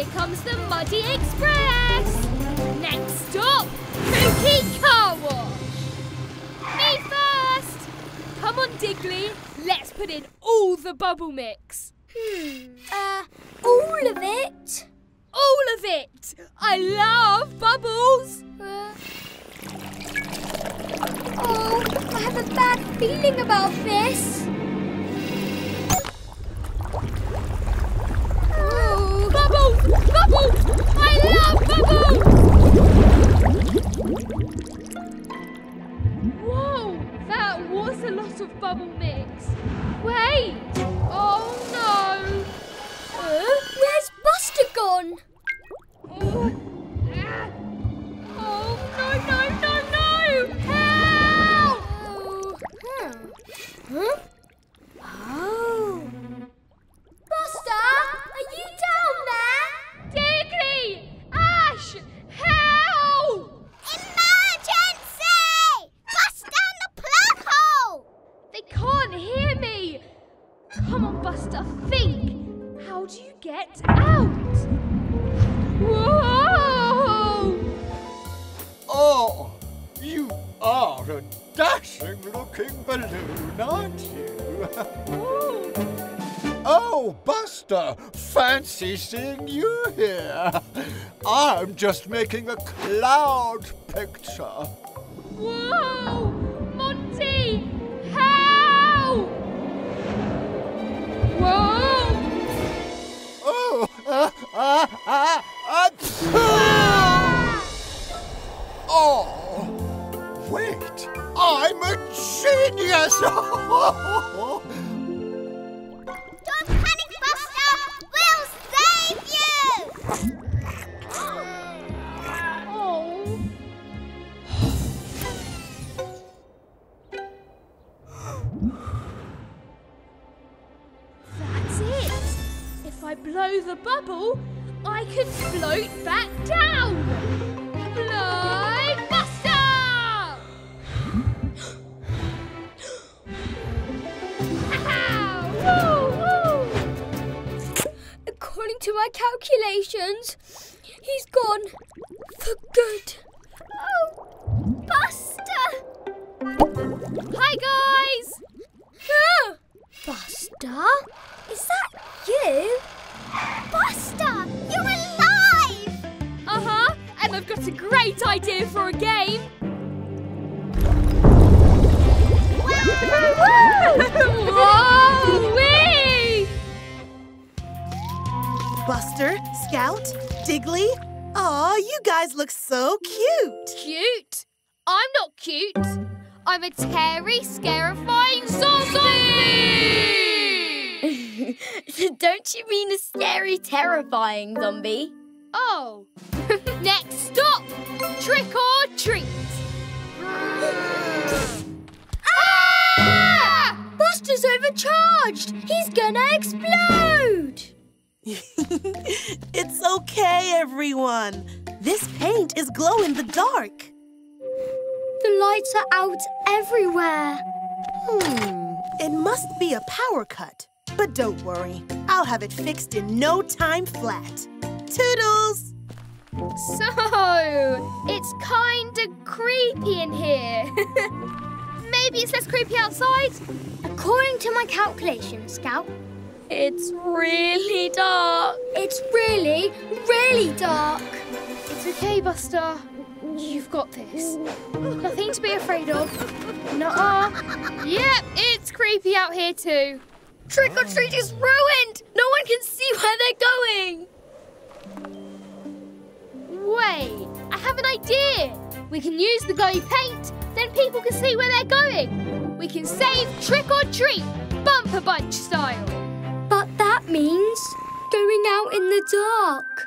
Here comes the Muddy Express. Next stop, Pookie Car Wash. Me first. Come on, Diggly. Let's put in all the bubble mix. Hmm. Uh, all of it? All of it. I love bubbles. Uh, oh, I have a bad feeling about this. Oh, bubbles! Bubbles! I love bubbles! Whoa! That was a lot of bubble mix. Wait! Oh no! Uh, where's Buster gone? Oh, oh no, no, no, no! Help! Oh, hmm. Huh? Oh. Buster, are you down there? Diggly! Ash! Help! Emergency! Bust down the plug hole! They can't hear me! Come on, Buster, think! How do you get out? Whoa! Oh, you are a dashing looking balloon, aren't you? oh, Buster, fancy seeing you here. I'm just making a cloud picture. Whoa! Monty! Help! Whoa! Oh, ah, ah, ah, ah, oh, wait, I'm a genius. Don't panic, Buster! We'll save you! I blow the bubble, I can float back down! Fly Buster! Woo, woo! According to my calculations, he's gone for good. Oh, Buster! Hi guys! Ah, Buster? Is that you? Buster, you're alive! Uh-huh, and I've got a great idea for a game. Whoa! Wee! Buster, Scout, Diggly. Aw, you guys look so cute. Cute? I'm not cute. I'm a terry, scarifying zombie! Don't you mean a scary, terrifying zombie? oh. Next stop, trick or treat. ah! Buster's overcharged! He's gonna explode! it's okay, everyone. This paint is glow in the dark. The lights are out everywhere. Hmm, it must be a power cut. But don't worry, I'll have it fixed in no time flat. Toodles! So, it's kinda creepy in here. Maybe it's less creepy outside? According to my calculations, Scout, it's really dark. It's really, really dark. It's okay, Buster. You've got this. Nothing to be afraid of. Nuh-uh. Yep, it's creepy out here too. Trick or treat is ruined! No one can see where they're going! Wait, I have an idea. We can use the glowy paint, then people can see where they're going. We can save trick or treat, bumper bunch style. But that means going out in the dark.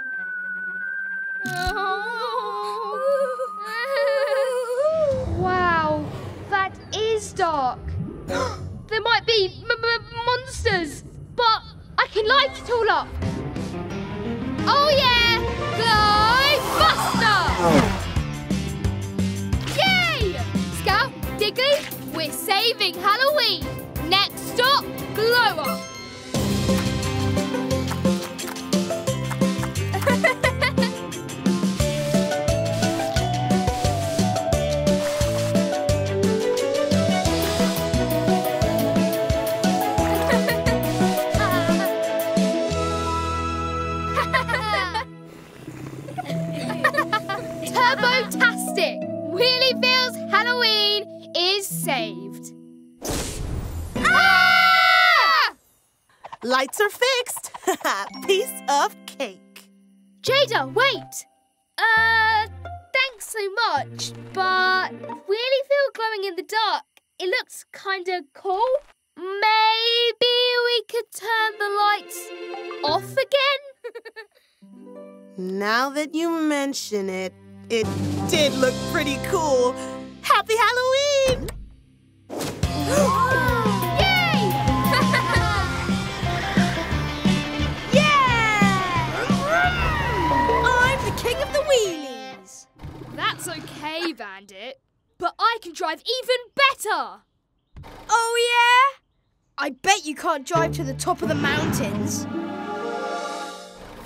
wow, that is dark. there might be monsters, but I can light it all up. Oh yeah, Glow Buster! Yay! Scout, Diggly, we're saving Halloween. Next stop, Glow Up. Saved. Ah! Lights are fixed. Piece of cake. Jada, wait! Uh, thanks so much, but Wheelieville glowing in the dark, it looks kinda cool. Maybe we could turn the lights off again? Now that you mention it, it did look pretty cool. Happy Halloween! Yay! I'm the king of the wheelies. That's okay, Bandit. But I can drive even better! Oh, yeah? I bet you can't drive to the top of the mountains.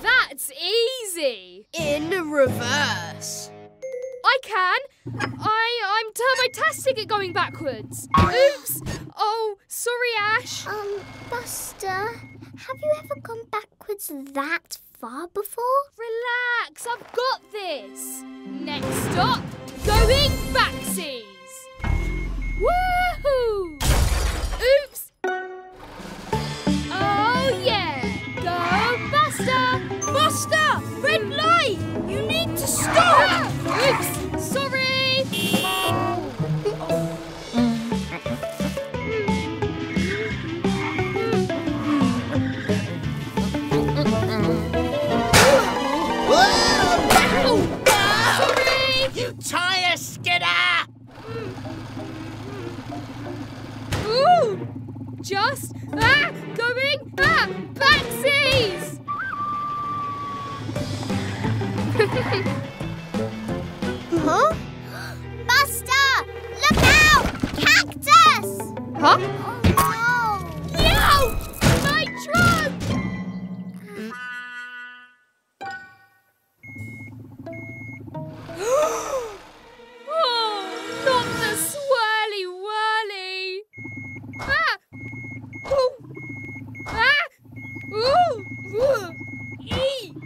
That's easy! In reverse. I can! I, I'm turbo-tastic at going backwards. Oops! Oh, sorry, Ash. Um, Buster, have you ever gone backwards that far before? Relax, I've got this. Next stop, going backsies. Woohoo! Oops! Oh yeah, Buster! Buster! Red light! You need to stop! Oops, sorry. Sorry. You tire skidder! Ooh! Just ah, going ah, backsies! Huh? Buster! Look out! Cactus! Huh? Oh no! Yow! My trunk! oh, not the swirly whirly! Ah! Ooh! Ah! Ooh! Ooh! Ee!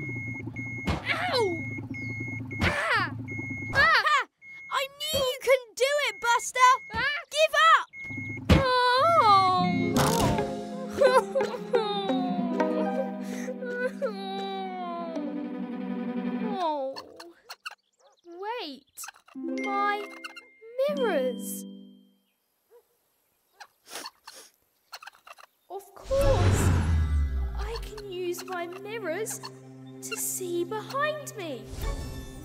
You couldn't do it, Buster! Ah! Give up! Oh. Wait, my mirrors. Of course, I can use my mirrors to see behind me,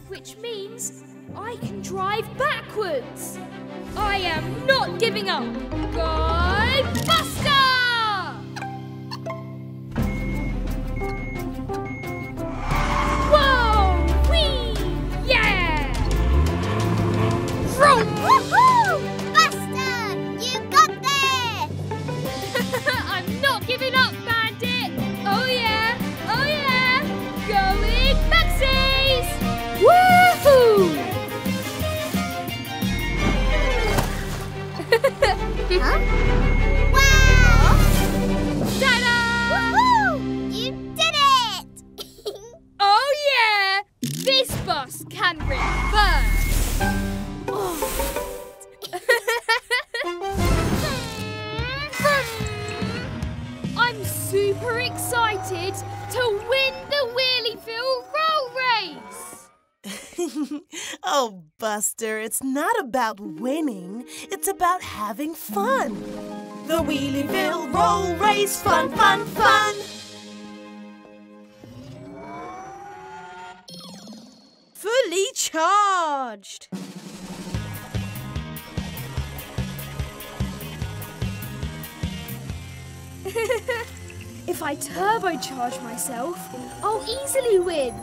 which means I can drive backwards. I am not giving up. Go Buster! Bus can reverse! I'm super excited to win the Wheelieville Roll Race! oh, Buster, it's not about winning. It's about having fun. The Wheelieville Roll Race, fun, fun, fun. Charged. If I turbocharge myself, I'll easily win.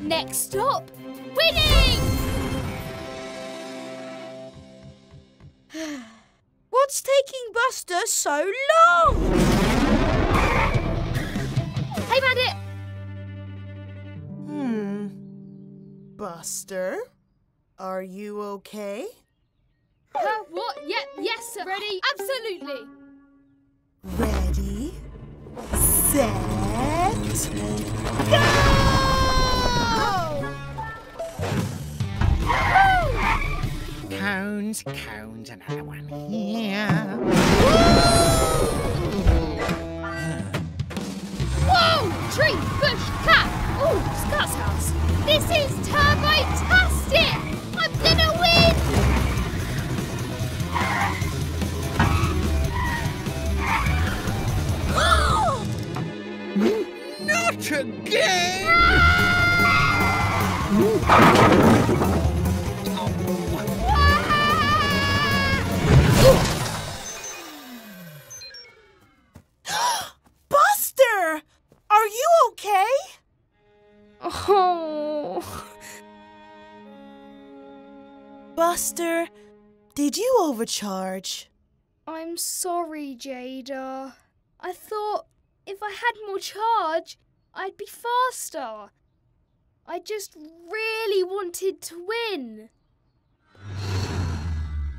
Next stop, winning! What's taking Buster so long? Hey, Bandit! Hmm. Buster, are you okay? Uh, what? Yeah, yes, sir. Ready? Absolutely. Ready, set, go! Cones, cones, another one here. Whoa! Tree, bush, cat! Oh, Scout's house. This is turbo-tastic! I'm gonna win! Not again! Ah! Buster, did you overcharge? I'm sorry, Jada. I thought if I had more charge, I'd be faster. I just really wanted to win.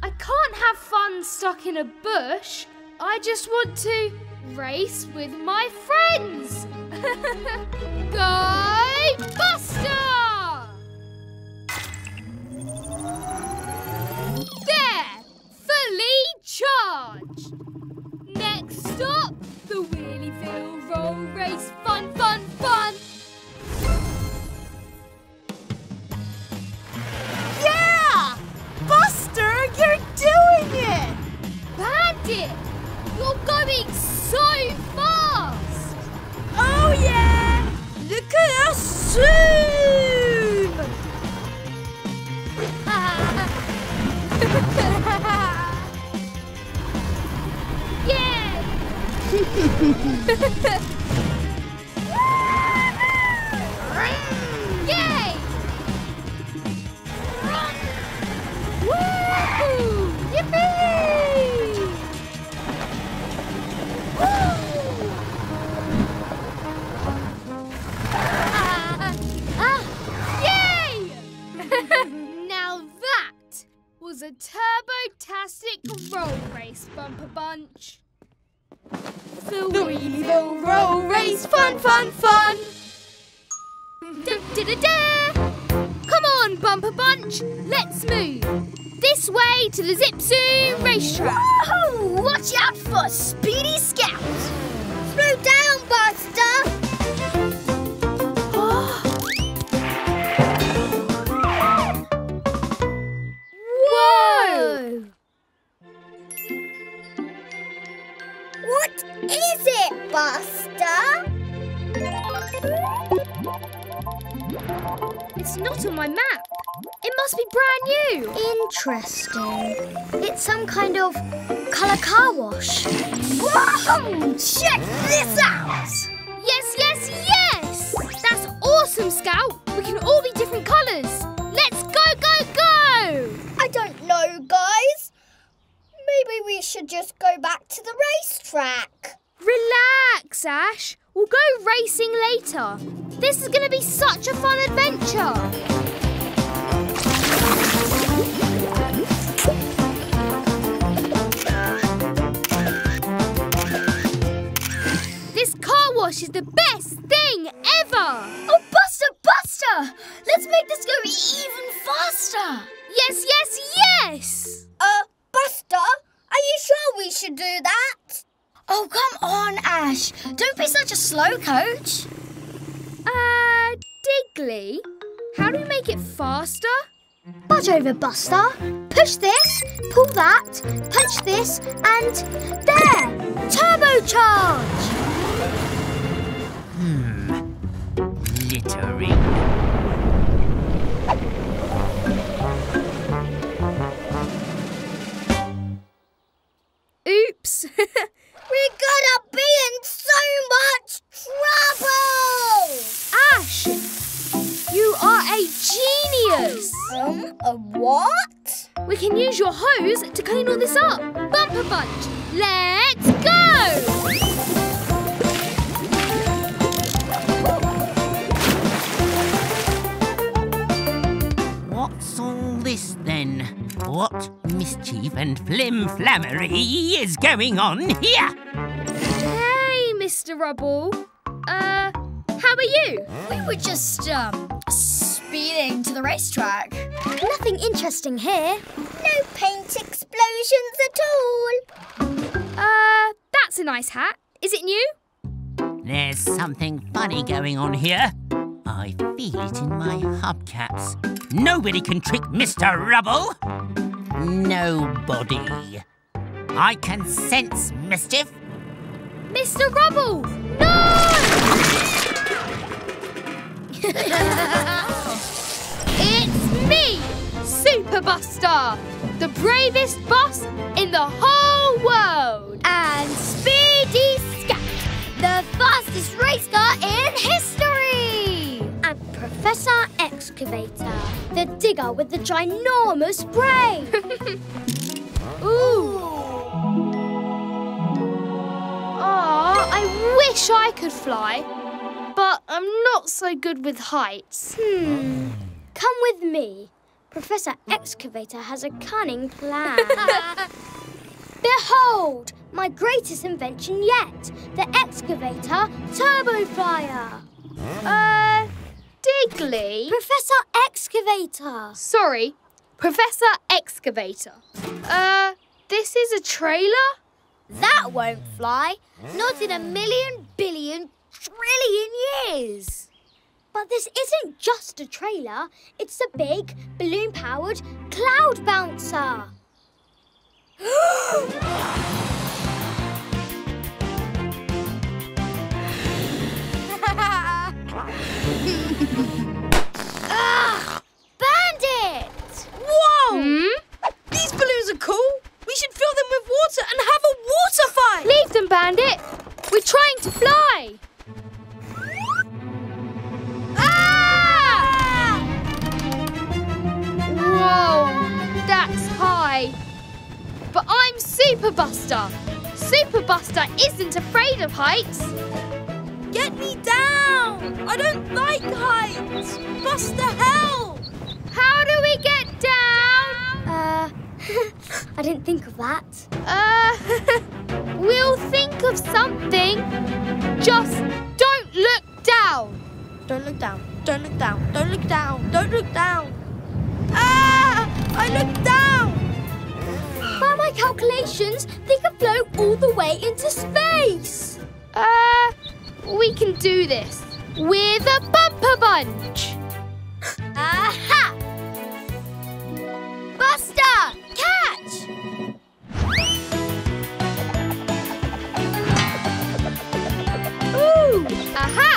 I can't have fun stuck in a bush. I just want to race with my friends. Go Buster! Fully charged! Next stop, the Wheelieville Roll Race Fun Fun Fun! Yeah! Buster, you're doing it! Bandit! You're going so fast! Oh yeah! Look at us zoom! Yay! Now that was a turbo-tastic roll race, Bumper Bunch. The Wheelieville Roll Race, fun, fun, fun! Da, da, da, da. Come on, Bumper Bunch, let's move. This way to the Zip Zoom racetrack. Watch out for Speedy Scout! Slow down, Buster! Is it, Buster? It's not on my map. It must be brand new. Interesting. It's some kind of colour car wash. Whoa! Check this out! Yes, yes, yes! That's awesome, Scout. We can all be different colours. Let's go, go, go! I don't know, guys. Maybe we should just go back to the racetrack. Relax, Ash. We'll go racing later. This is going to be such a fun adventure. This car wash is the best thing ever! Oh, Buster, Buster! Let's make this go even faster. Yes, yes, yes! Uh, Buster, are you sure we should do that? Oh, come on, Ash. Don't be such a slow coach. Uh, Diggly, how do we make it faster? Budge over, Buster. Push this, pull that, punch this, and there! Turbocharge! Littering. Oops! We're gonna be in so much trouble! Ash, you are a genius! Um, a what? We can use your hose to clean all this up. Bumper Bunch, let's go! What's all this then? What mischief and flim-flammery is going on here? Hey, Mr. Rubble. Uh, how How are you? We were just, um, speeding to the racetrack. Nothing interesting here. No paint explosions at all. Uh, that's a nice hat. Is it new? There's something funny going on here. I feel it in my hubcaps. Nobody can trick Mr. Rubble. Nobody. I can sense mischief. Mr. Rubble! No! it's me, Super Buster, the bravest boss in the whole world. And Speedy Scout, the fastest race car in history. Professor Excavator, the digger with the ginormous brain. Ooh. Aw, I wish I could fly, but I'm not so good with heights. Hmm. Come with me. Professor Excavator has a cunning plan. Behold, my greatest invention yet, the Excavator Turbo Flyer. Uh, Diggly? Professor Excavator. Sorry, Professor Excavator. Uh, this is a trailer? That won't fly. Not in a million, billion, trillion years. But this isn't just a trailer. It's a big, balloon-powered cloud bouncer. ah! Bandit! Whoa! Hmm? These balloons are cool. We should fill them with water and have a water fight. Leave them, Bandit. We're trying to fly. Ah! Whoa, that's high. But I'm Super Buster. Super Buster isn't afraid of heights. Get me down. I don't like heights. Buster, help. How do we get down? Uh, I didn't think of that. Uh, we'll think of something. Just don't look down. Don't look down. Don't look down. Don't look down. Don't look down. Ah! I looked down. By my calculations, they can float all the way into space. Uh, we can do this with a bumper bunch. Aha! Buster, catch! Ooh, aha!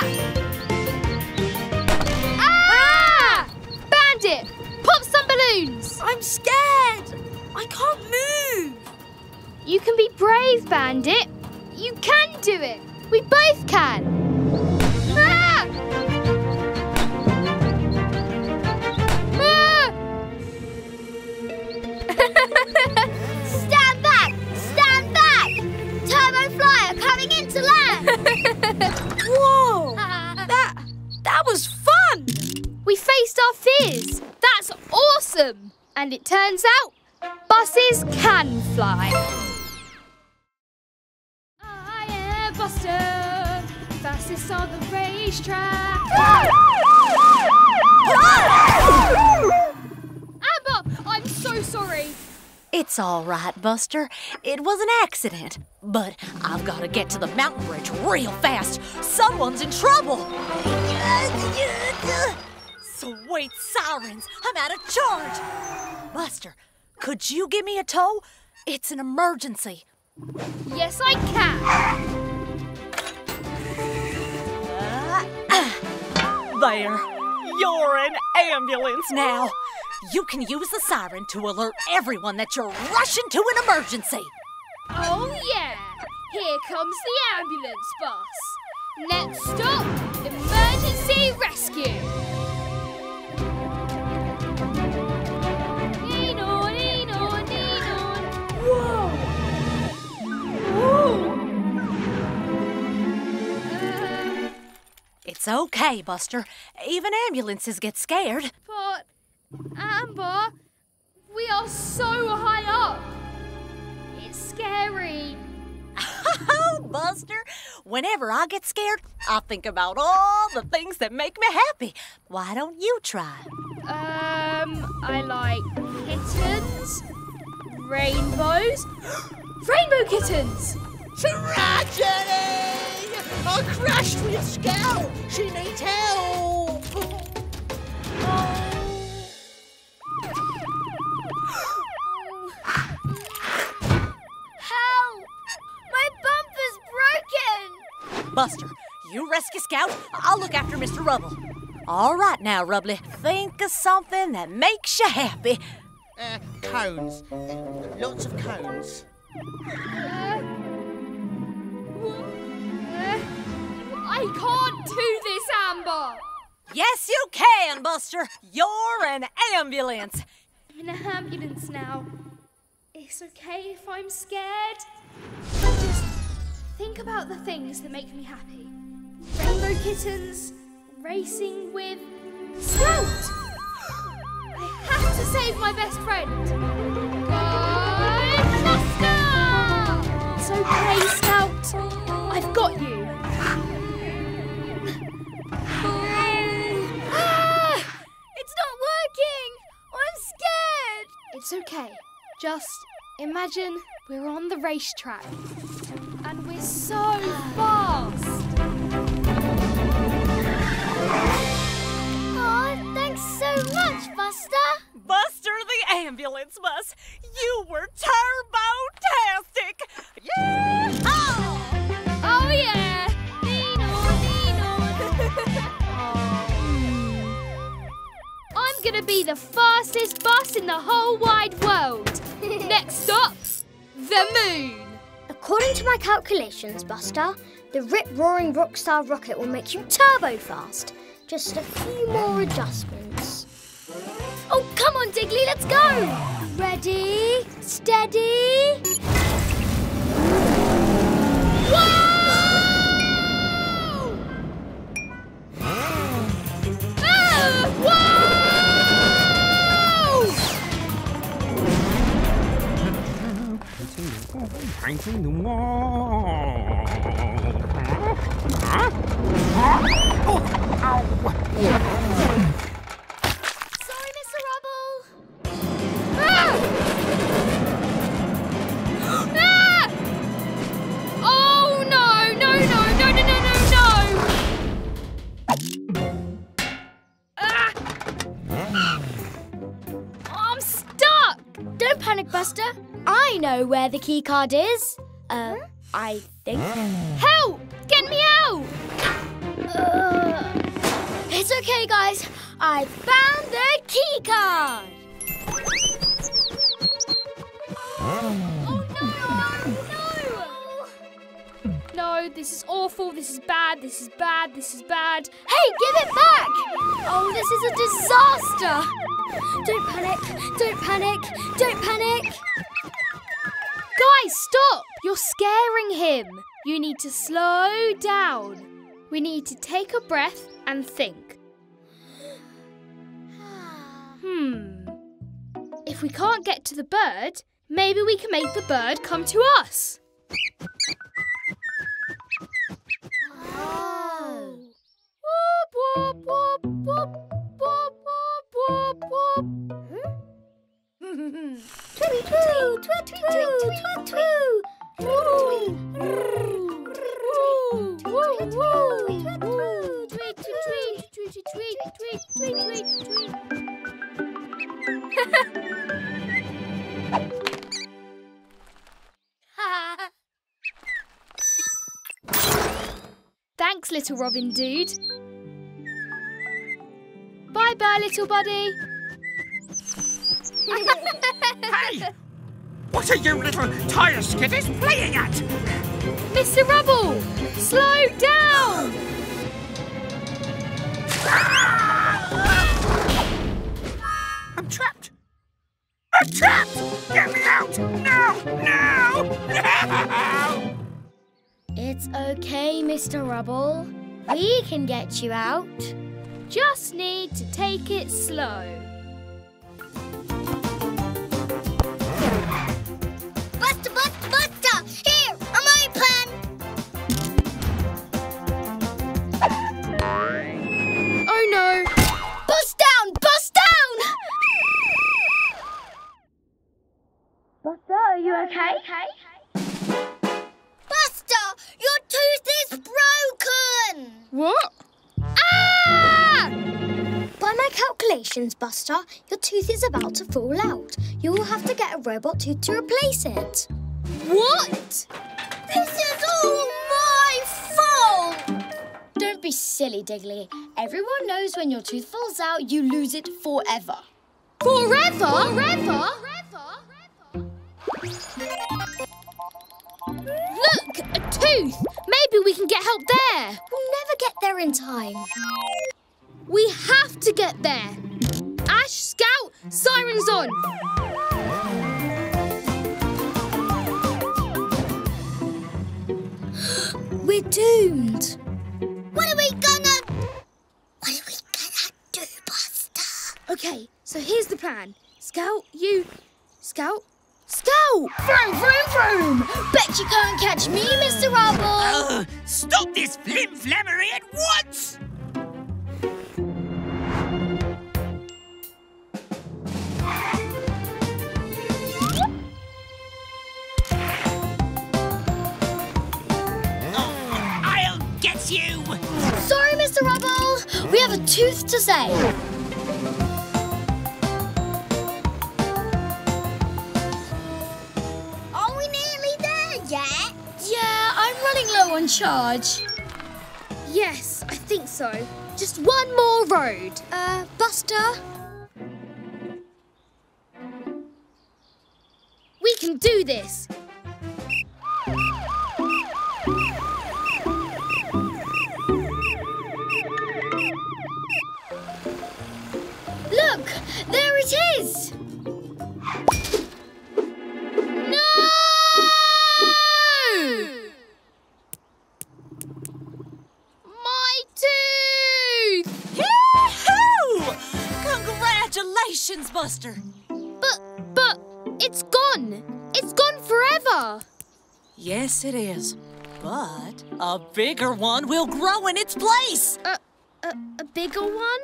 Ah! Bandit, pop some balloons. I'm scared. I can't move. You can be brave, Bandit. You can do it. We both can. Ah! Ah! Stand back! Stand back! Turbo Flyer coming into land! Whoa! That that was fun. We faced our fears. That's awesome. And it turns out buses can fly. Am Buster, fastest on the racetrack. Amber, I'm so sorry. It's all right, Buster. It was an accident. But I've got to get to the mountain bridge real fast. Someone's in trouble. Sweet sirens, I'm out of charge. Buster, could you give me a tow? It's an emergency. Yes, I can. There. You're an ambulance now. You can use the siren to alert everyone that you're rushing to an emergency. Oh, yeah. Here comes the ambulance bus. Next stop, emergency rescue. Nino, Nino, Nino. Uh, It's okay, Buster. Even ambulances get scared. but, Amber, we are so high up. It's scary. Oh, Buster, whenever I get scared, I think about all the things that make me happy. Why don't you try? Um, I like kittens, rainbows, rainbow kittens. Tragedy! I crashed with Scout! She needs help! Help! My bumper's broken! Buster, you rescue Scout. I'll look after Mr. Rubble. All right now, Rubbly. Think of something that makes you happy. Uh, cones. Lots of cones. Uh, I can't do this, Amber. Yes, you can, Buster. You're an ambulance. I'm in an ambulance now. It's okay if I'm scared. But Just think about the things that make me happy. Rainbow kittens, racing with Scout. I have to save my best friend. Go, Buster! It's okay, I've got you. Ah! It's not working! I'm scared! It's okay. Just imagine we're on the racetrack and we're so fast. Oh, thanks so much, Buster! Buster the ambulance bus. You were turbo-tastic. Yeah! Oh, oh yeah! Lean on. I'm gonna be the fastest bus in the whole wide world. Next stop, the moon. According to my calculations, Buster, the Rip Roaring Rockstar rocket will make you turbo fast. Just a few more adjustments. Oh, come on, Diggly, let's go! Ready, steady. Painting the wall. Huh? Sorry, Buster. I know where the key card is. Uh, I think. Help! Get me out! It's okay, guys. I found the key card. Oh this is awful, this is bad, this is bad, this is bad. Hey, give it back! Oh, this is a disaster! Don't panic! Don't panic! Don't panic! Guys, stop! You're scaring him. You need to slow down. We need to take a breath and think. Hmm. If we can't get to the bird, maybe we can make the bird come to us. Thanks, little Robin Dude. Bye bye, little buddy. Hey! What are you little tire skitties playing at? Mr. Rubble, slow down! I'm trapped. I'm trapped! Get me out! No! No! No! It's okay, Mr. Rubble. We can get you out. Just need to take it slow. Buster. Your tooth is about to fall out. You will have to get a robot tooth to replace it. What? This is all my fault! Don't be silly, Diggly. Everyone knows when your tooth falls out, you lose it forever. forever. Forever? Forever? Look, a tooth. Maybe we can get help there. We'll never get there in time. We have to get there. Ash, Scout, sirens on. We're doomed. What are we gonna... What are we gonna do, Buster? Okay, so here's the plan. Scout, you... Scout? Scout! Vroom, vroom, vroom! Bet you can't catch me, Mr. Rubble! Oh, stop this flim-flammery at once! Mr. Rubble. We have a tooth to save. Are we nearly there yet? Yeah, I'm running low on charge. Yes, I think so. Just one more road. Uh, Buster? We can do this. There it is. No! My tooth! Yahoo! Congratulations, Buster. But, but, it's gone. It's gone forever. Yes, it is. But a bigger one will grow in its place. A, a, a bigger one?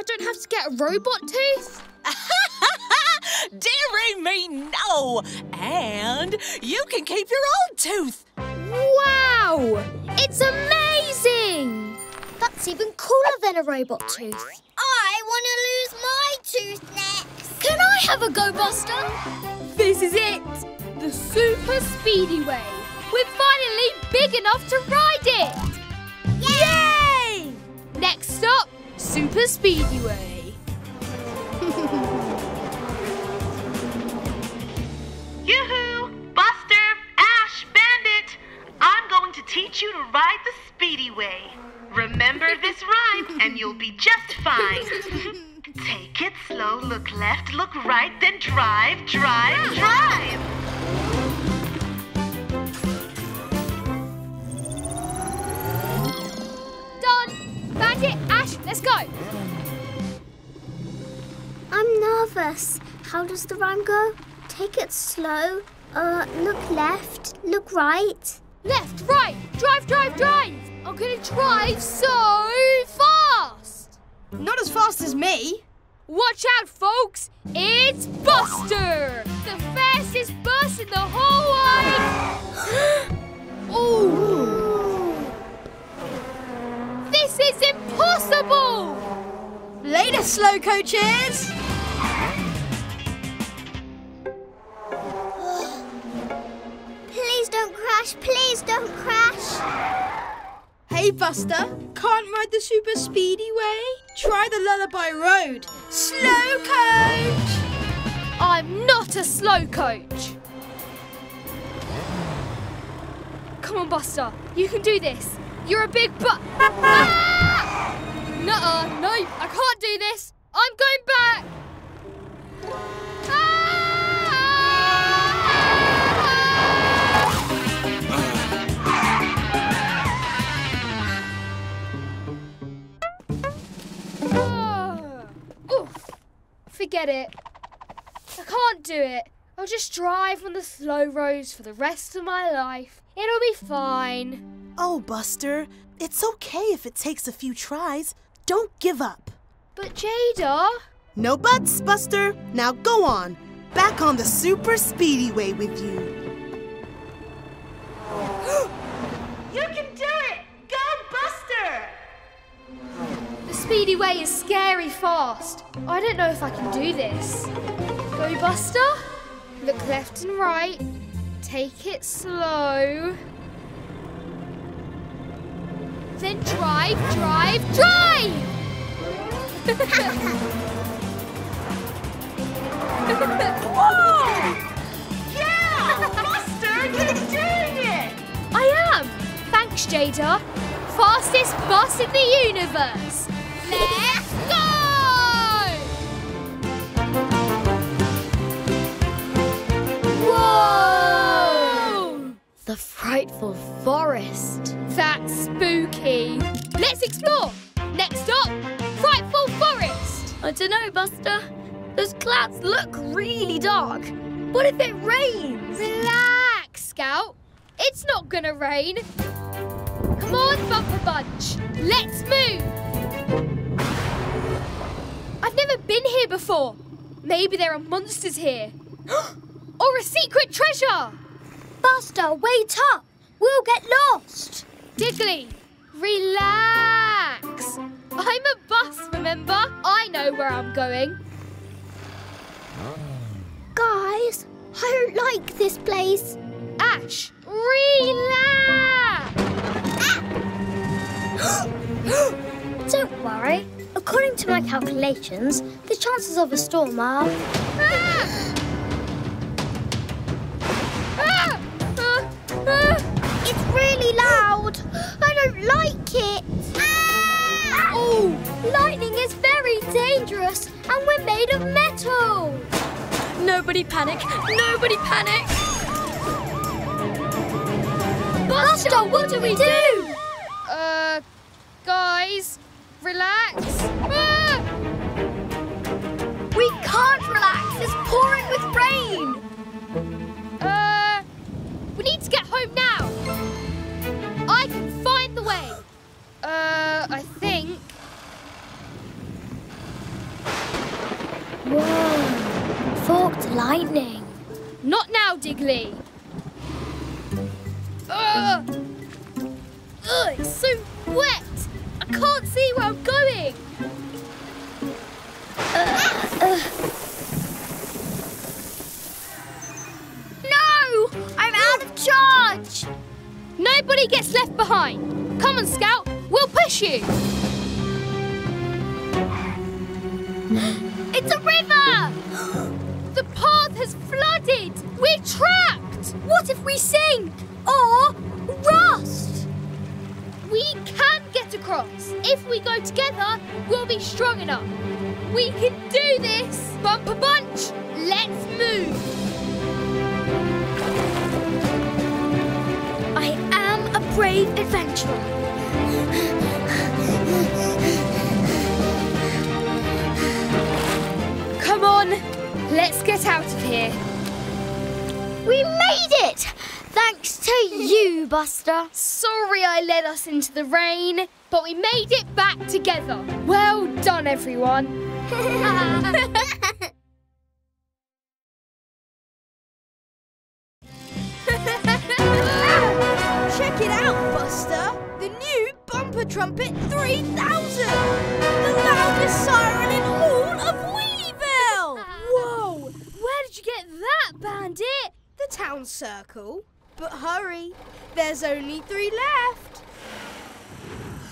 I don't have to get a robot tooth? Dearie me, no! And you can keep your old tooth. Wow! It's amazing! That's even cooler than a robot tooth. I want to lose my tooth next. Can I have a go, Buster? This is it! The Super Speedy Way. We're finally big enough to ride it! Yay! Next stop, Super Speedy Way. Yoo-hoo! Buster! Ash! Bandit! I'm going to teach you to ride the speedy way. Remember this rhyme and you'll be just fine. Take it slow, look left, look right, then drive, drive, drive. Done! Bandit, Ash, let's go! I'm nervous. How does the rhyme go? Take it slow. Uh, look left, look right. Left, right, drive, drive, drive! I'm gonna drive so fast! Not as fast as me. Watch out, folks! It's Buster! The fastest bus in the whole wide... Ooh! This is impossible! Later, slow coaches. Please don't crash, please don't crash. Hey, Buster. Can't ride the super speedy way? Try the Lullaby Road. Slow coach. I'm not a slow coach! Come on, Buster. You can do this. You're a big bu- ah! Nuh-uh. No, I can't do this. I'm going back. Oof. Forget it. I can't do it. I'll just drive on the slow roads for the rest of my life. It'll be fine. Oh, Buster, it's okay if it takes a few tries. Don't give up. But Jada, No buts, Buster. Now go on. Back on the super speedy way with you. You can do it! Go, Buster! the speedy way is scary fast. I don't know if I can do this. Go, Buster. Look left and right. Take it slow. Then drive, drive, drive! Whoa! Yeah! Buster, you're doing it! I am! Thanks, Jada. Fastest bus in the universe. Let's go! Whoa! The frightful forest. That's spooky. Let's explore. Next stop, Frightful Forest. I don't know, Buster. Those clouds look really dark. What if it rains? Relax, Scout. It's not gonna rain. Come on, Bumper Bunch. Let's move. I've never been here before. Maybe there are monsters here. or a secret treasure. Buster, wait up. We'll get lost. Diggly, relax. I'm a bus, remember? I know where I'm going. Guys, I don't like this place. Ash, relax. Don't worry. According to my calculations, the chances of a storm are. Ah! Ah! Really loud. I don't like it. Oh, lightning is very dangerous, and we're made of metal. Nobody panic! Nobody panic! Buster, what do we do? Uh, guys, relax. Ah! We can't relax. It's pouring with rain. Uh, I think. Whoa, forked lightning. Not now, Diggly. Ugh! Ugh, it's so wet. I can't see where I'm going. No, I'm out of charge. Nobody gets left behind. Come on, Scout. We'll push you. It's a river. The path has flooded. We're trapped. What if we sink or rust? We can get across. If we go together, we'll be strong enough. We can do this. Bumper Bunch, let's move. I am a brave adventurer. Come on, let's get out of here. We made it! Thanks to you, Buster. Sorry I led us into the rain, but we made it back together. Well done, everyone. new Bumper Trumpet 3000! The loudest siren in all of Wheelieville! Whoa, where did you get that, Bandit? The town circle. But hurry, there's only three left.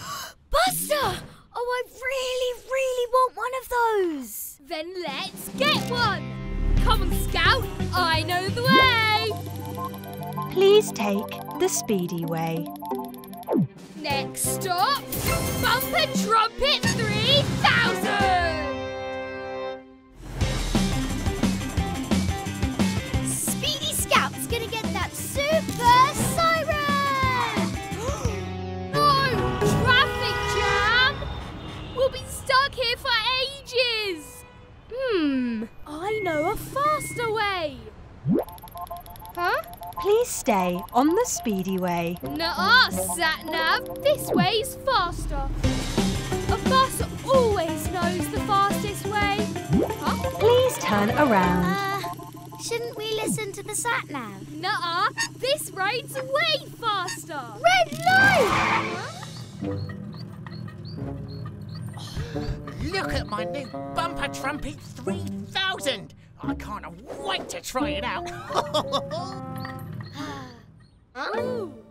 Buster! Oh, I really, really want one of those. Then let's get one. Come on, Scout. I know the way. Please take the speedy way. Next stop, Bumper Trumpet 3000! Speedy Scout's gonna get that super siren! no! Traffic jam! We'll be stuck here for ages! Hmm, I know a faster way. Huh? Please stay on the speedy way. Nuh-uh, Sat-Nav. This way's faster. A bus always knows the fastest way. Huh? Please turn around. Uh, shouldn't we listen to the sat nav? Nuh-uh. This road's way faster. Red light! Huh? Look at my new Bumper Trumpet 3000. I can't wait to try it out. Oh.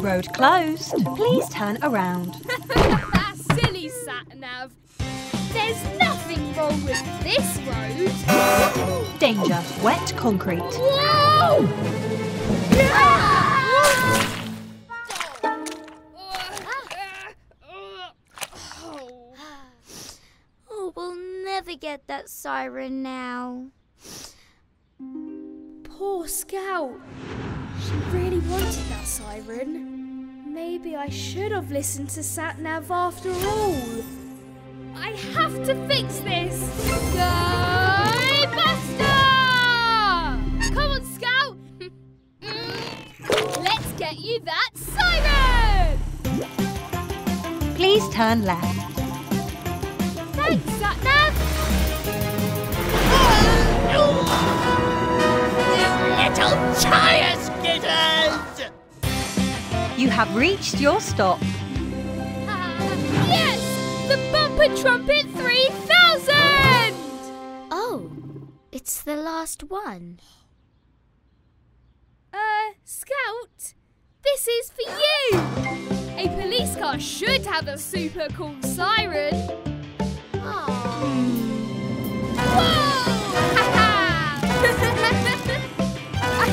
Road closed. Please turn around. Silly sat nav. There's nothing wrong with this road. Danger. Wet concrete. Whoa! Oh, never get that siren now. Poor Scout. She really wanted that siren. Maybe I should have listened to Sat Nav after all. I have to fix this. Go Buster! Come on, Scout. Let's get you that siren. Please turn left. Thanks, Sat Nav. Little tire skidders! You have reached your stop. Ah, yes! The Bumper Trumpet 3000! Oh, it's the last one. Uh, Scout, this is for you! A police car should have a super cool siren. Ah. Hmm. Whoa!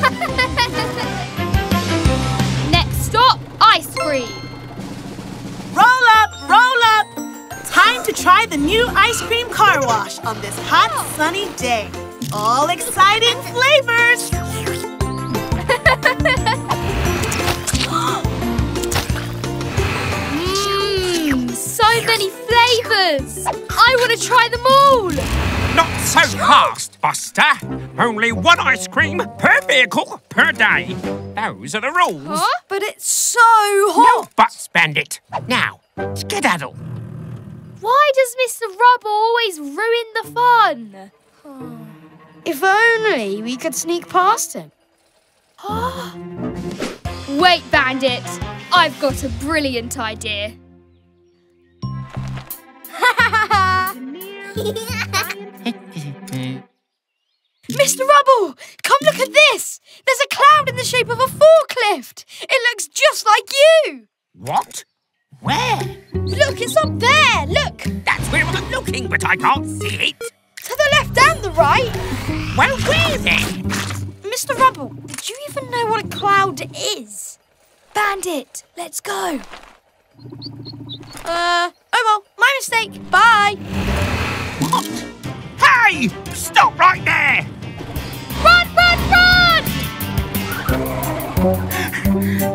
Next stop, ice cream. Roll up, roll up! Time to try the new ice cream car wash on this hot, sunny day. All exciting flavors! Mmm, so many flavours. I want to try them all. Not so fast, Buster. Only one ice cream per vehicle per day. Those are the rules. Huh? But it's so hot. No buts, Bandit. Now, skedaddle. Why does Mr. Rubble always ruin the fun? If only we could sneak past him. Wait, Bandit. I've got a brilliant idea. Mr. Rubble, come look at this. There's a cloud in the shape of a forklift. It looks just like you. What? Where? Look, it's up there. Look, That's where I'm looking, but I can't see it. to the left and the right. Well, where then? Mr. Rubble, did you even know what a cloud is? Bandit, let's go. Uh, oh well, my mistake. Bye. What? Hey! Stop right there! Run, run, run!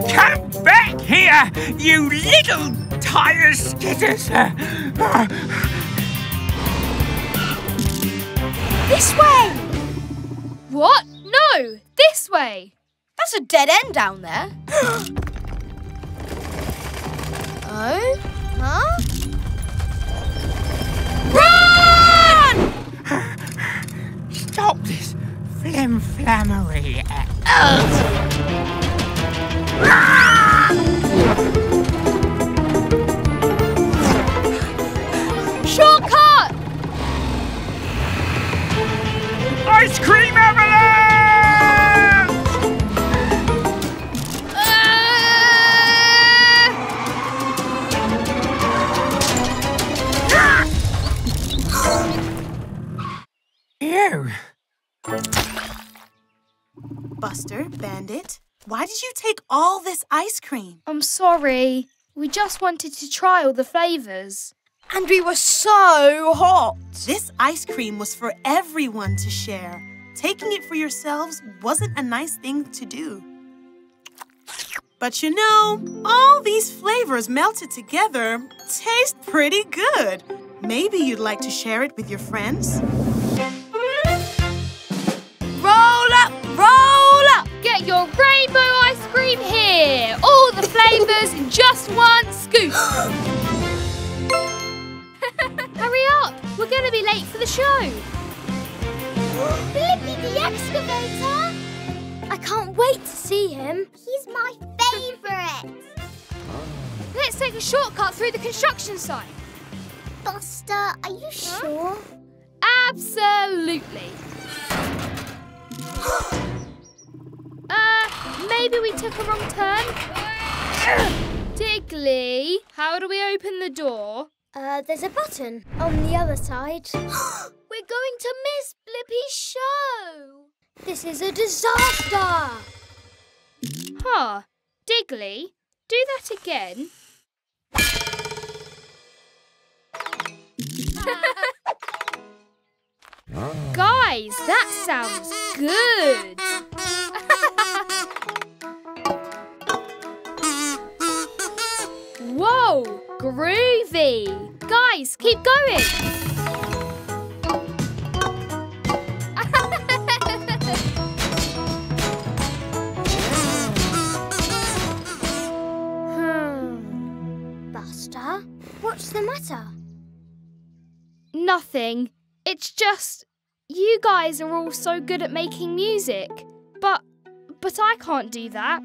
Come back here, you little tire skidders! This way. What? No, this way. That's a dead end down there. oh? Huh? Run! Stop this flim-flammery. Uh, Shortcut! Ice cream avalanche! Ew. Buster, Bandit, why did you take all this ice cream? I'm sorry. We just wanted to try all the flavours. And we were so hot. This ice cream was for everyone to share. Taking it for yourselves wasn't a nice thing to do. But you know, all these flavors melted together taste pretty good. Maybe you'd like to share it with your friends? Get your rainbow ice cream here! All the flavours in just one scoop! Hurry up! We're going to be late for the show! Blippi the excavator! I I can't wait to see him. He's my favourite. Let's take a shortcut through the construction site. Buster, are you sure? Absolutely. maybe we took a wrong turn. Diggly, how do we open the door? Uh, there's a button on the other side. We're going to miss Blippi's show. This is a disaster. Huh. Diggly, do that again. Guys, that sounds good. Whoa, groovy. Guys, keep going. Hmm. Buster, what's the matter? Nothing. It's just you guys are all so good at making music. But but I can't do that.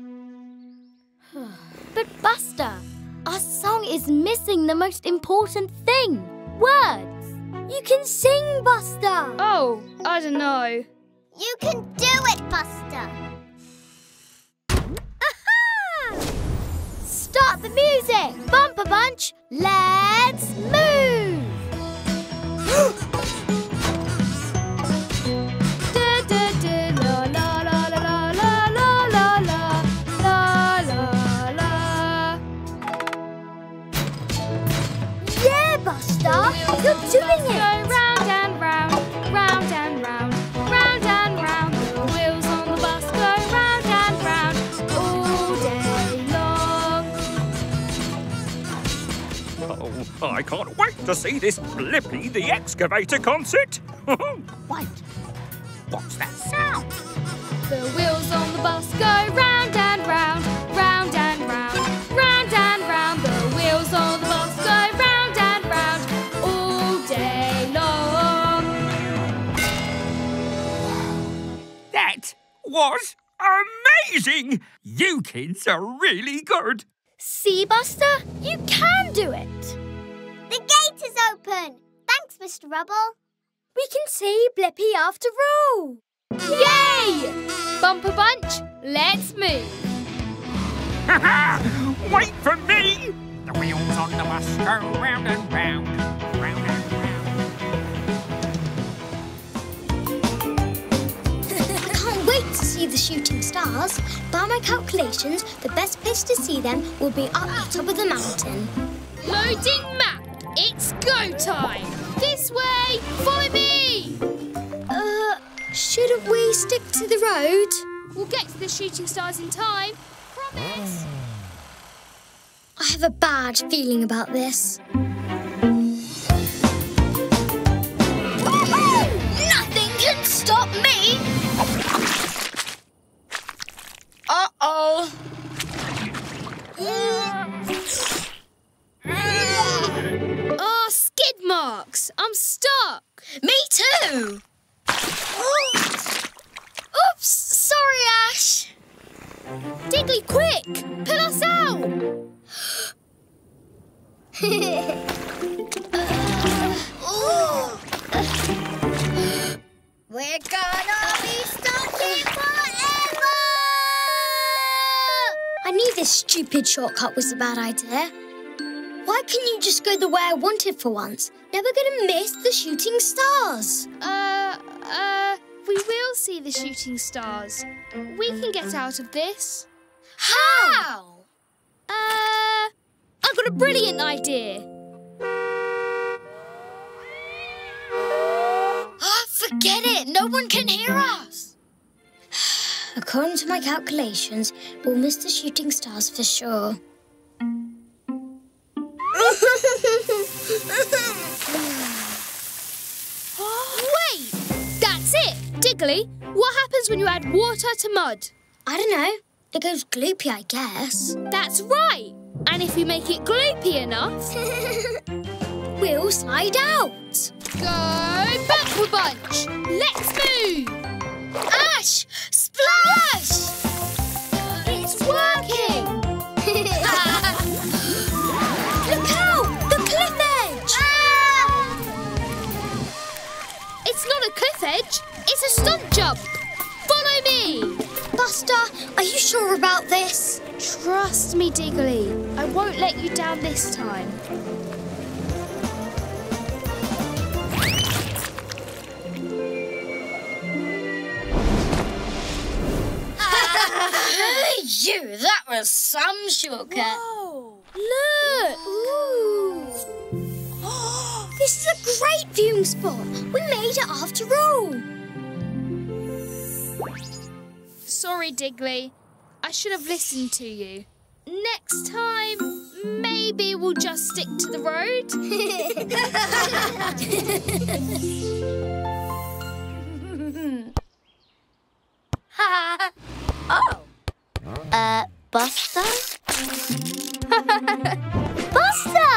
But Buster, our song is missing the most important thing words. You can sing, Buster. Oh, I don't know. You can do it, Buster. Start the music. Bumper Bunch, let's move. you're doing Go round and round, round and round, round and round. The wheels on the bus go round and round all day long. Oh, I can't wait to see this Blippi the Excavator concert. Wait, what's that sound? The wheels on the bus go round and round, round was amazing! You kids are really good. See, Buster, you can do it. The gate is open. Thanks, Mr. Rubble. We can see Blippi after all. Yay! Bumper bunch, let's move. Wait for me! The wheels on the bus go round and round, round and to see the shooting stars. By my calculations, the best place to see them will be up the top of the mountain. Loading map. It's go time. This way. Follow me. Uh, shouldn't we stick to the road? We'll get to the shooting stars in time. Promise. I have a bad feeling about this. Nothing can stop me! Uh-oh. Oh, skid marks. I'm stuck. Me too! Oops! Sorry, Ash! Diggly, quick! Pull us out. We're gonna be stuck forever! I knew this stupid shortcut was a bad idea. Why can't you just go the way I wanted for once? Never gonna miss the shooting stars. Uh, uh, we will see the shooting stars. We can get out of this. How? Uh, I've got a brilliant idea. Oh, forget it. No one can hear us. According to my calculations, we'll miss the shooting stars for sure. Wait! That's it! Diggly, what happens when you add water to mud? I don't know. It goes gloopy, I guess. That's right! And if you make it gloopy enough, We'll slide out. go bumper bunch! Let's move! Ash, Splash! It's working! Look out! The cliff edge! Ah! It's not a cliff edge, it's a stunt jump. Follow me. Buster, are you sure about this? Trust me, Diggly. I won't let you down this time. You, that was some shortcut. Look! this is a great viewing spot. We made it after all. Sorry, Diggly. I should have listened to you. Next time, maybe we'll just stick to the road. oh. Uh, Buster? Buster!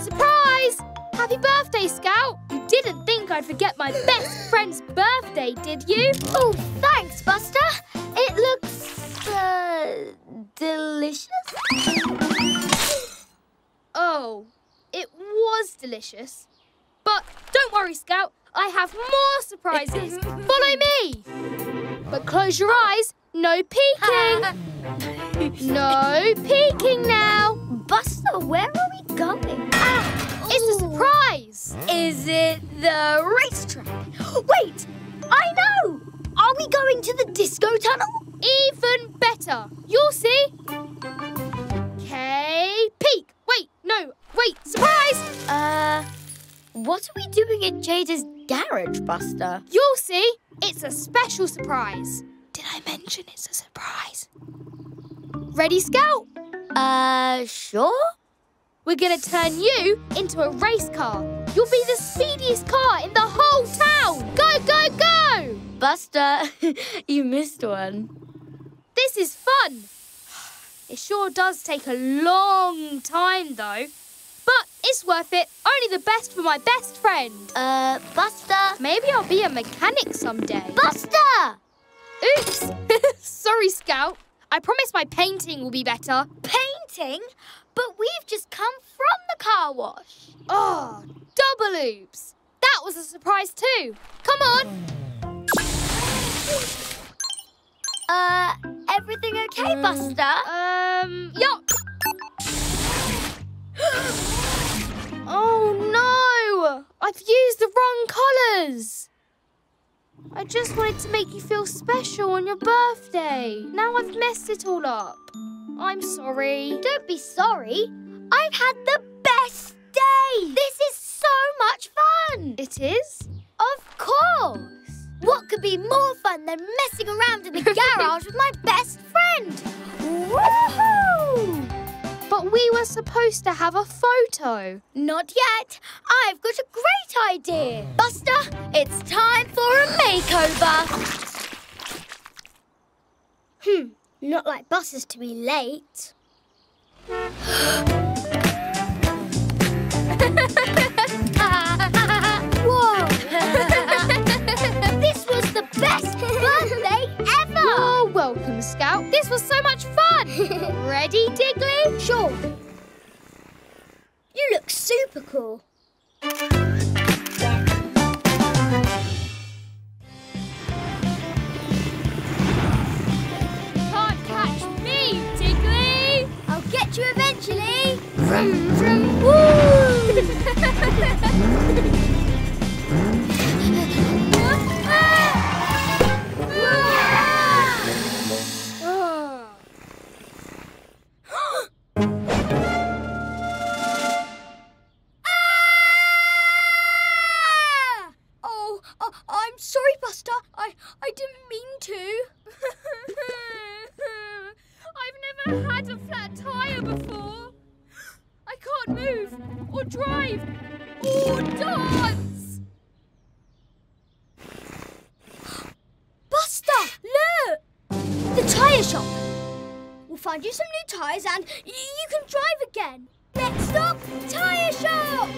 Surprise! Happy birthday, Scout! You didn't think I'd forget my best friend's birthday, did you? Oh, thanks, Buster. It looks, uh, delicious. Oh, it was delicious. But don't worry, Scout. I have more surprises. Follow me. But close your eyes. No peeking. no peeking now. Buster, where are we going? Ah, it's a surprise. Is it the racetrack? Wait, I know. Are we going to the disco tunnel? Even better. You'll see. Okay, peek. Wait, no, wait, surprise. Uh, what are we doing in Jada's garage, Buster? You'll see. It's a special surprise. I mention it's a surprise? Ready, Scout? Uh, sure. We're going to turn you into a race car. You'll be the speediest car in the whole town. Go, go, go! Buster, you missed one. This is fun. It sure does take a long time, though. But it's worth it. Only the best for my best friend. Uh, Buster. Maybe I'll be a mechanic someday. Buster! Oops. Sorry, Scout. I promise my painting will be better. Painting? But we've just come from the car wash. Oh, double oops. That was a surprise too. Come on. Uh, everything okay, Buster? Um, yup. oh no! I've used the wrong colours. I just wanted to make you feel special on your birthday. Now I've messed it all up. I'm sorry. Don't be sorry. I've had the best day. This is so much fun. It is? Of course. What could be more fun than messing around in the garage with my best friend? Woohoo! But we were supposed to have a photo. Not yet. I've got a great idea. Buster, it's time for a makeover. Hmm, not like buses to be late. welcome, Scout. This was so much fun. Ready, Diggly? Sure. You look super cool. Can't catch me, Diggly. I'll get you eventually. Vroom, vroom, woo! drive or dance. Buster, look! The tyre shop. We'll find you some new tyres and you can drive again. Next stop, tyre shop.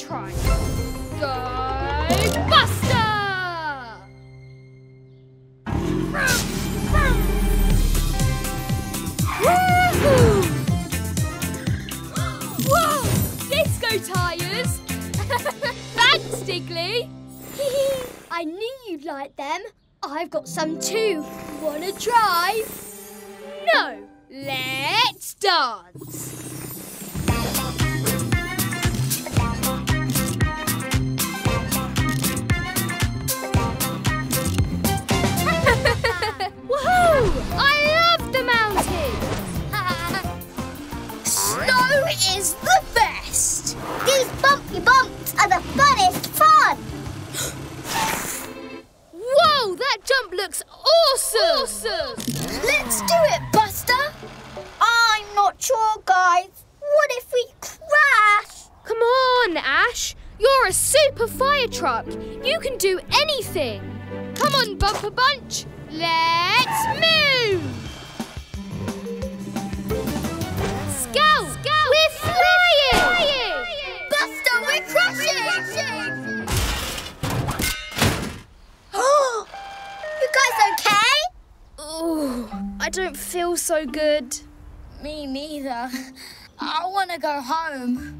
Try. Go Buster! Woohoo! Whoa! Disco tires! Thanks! I knew you'd like them. I've got some too. Wanna drive? Go home.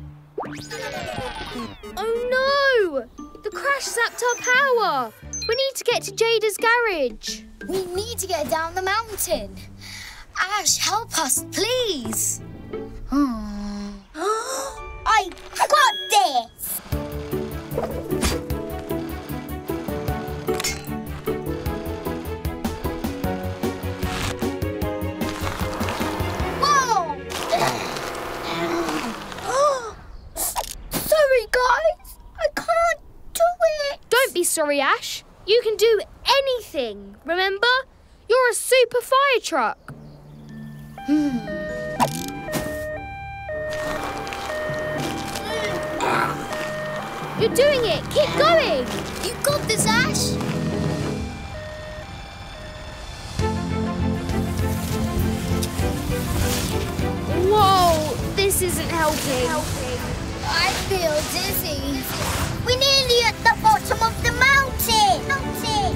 Oh no! The crash zapped our power. We need to get to Jada's garage. We need to get down the mountain. Ash, help us, please. I got this. Sorry, guys. I can't do it. Don't be sorry, Ash. You can do anything, remember? You're a super fire truck. You're doing it. Keep going. You got this, Ash. Whoa, this isn't helping. I feel dizzy. We're nearly at the bottom of the mountain. Mountain.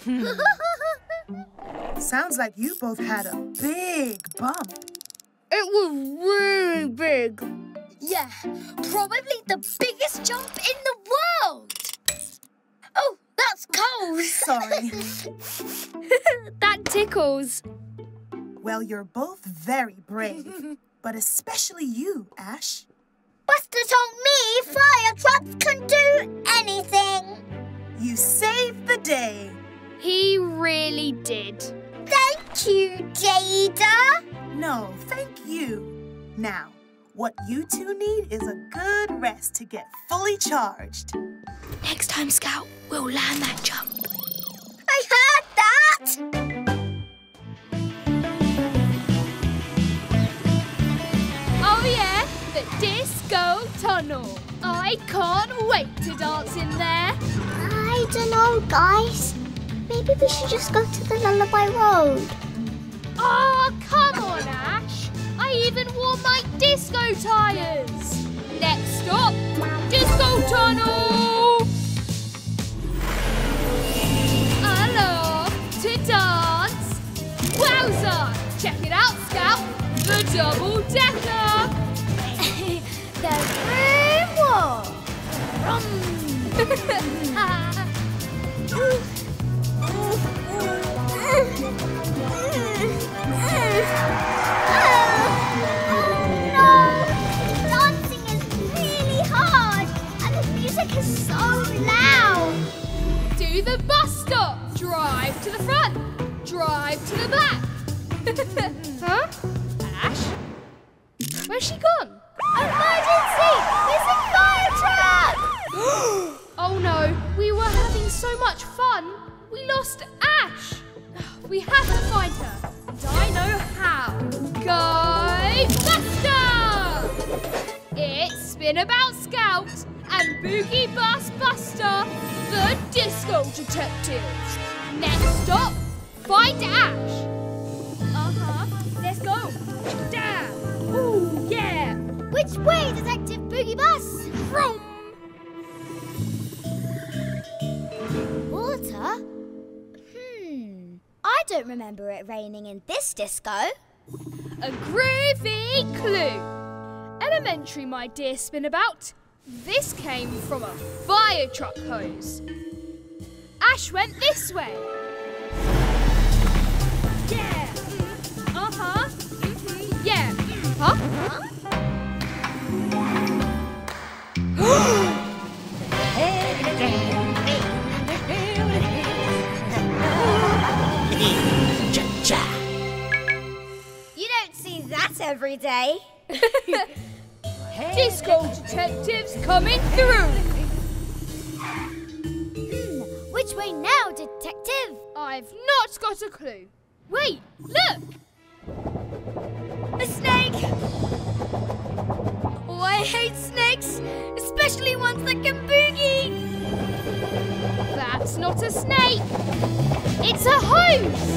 Sounds like you both had a big bump. It was really big. Yeah, probably the biggest jump in the world. Oh, that's cold. Sorry. that tickles. Well, you're both very brave, but especially you, Ash. Buster told me fire trucks can do anything. You saved the day. He really did. Thank you, Jada. No, thank you. Now, what you two need is a good rest to get fully charged. Next time, Scout, we'll land that jump. I heard that. Oh yeah, the disco tunnel. I can't wait to dance in there. I don't know, guys. Maybe Maybe we should just go to the Lullaby Road. Oh, come on, Ash. I even wore my disco tires. Next stop, Disco Tunnel. I love to dance. Wowza! Check it out, Scout. The double decker. the green one. no! The bus stop. Drive to the front. Drive to the back. huh? Ash? Where's she gone? Emergency! There's a fire truck! oh no, we were having so much fun. We lost Ash. We have to find her. And I know how. Go Buster! It's Spinabout Scout and Boogie Bus Buster, the Disco Detectives. Next stop, find Ash. Uh-huh. Let's go. Down. Ooh, yeah. Which way, Detective Boogie Bus? Vroom. Water? Hmm. I don't remember it raining in this disco. A groovy clue. Elementary, my dear spinabout. This came from a fire truck hose. Ash went this way. Yeah. Uh huh. Mm-hmm. Yeah. Huh? You don't see that every day. Disco detectives coming through. Hmm. Which way now, Detective? I've not got a clue. Wait, look. A snake! Oh, I hate snakes, especially ones that can boogie. That's not a snake. It's a hose.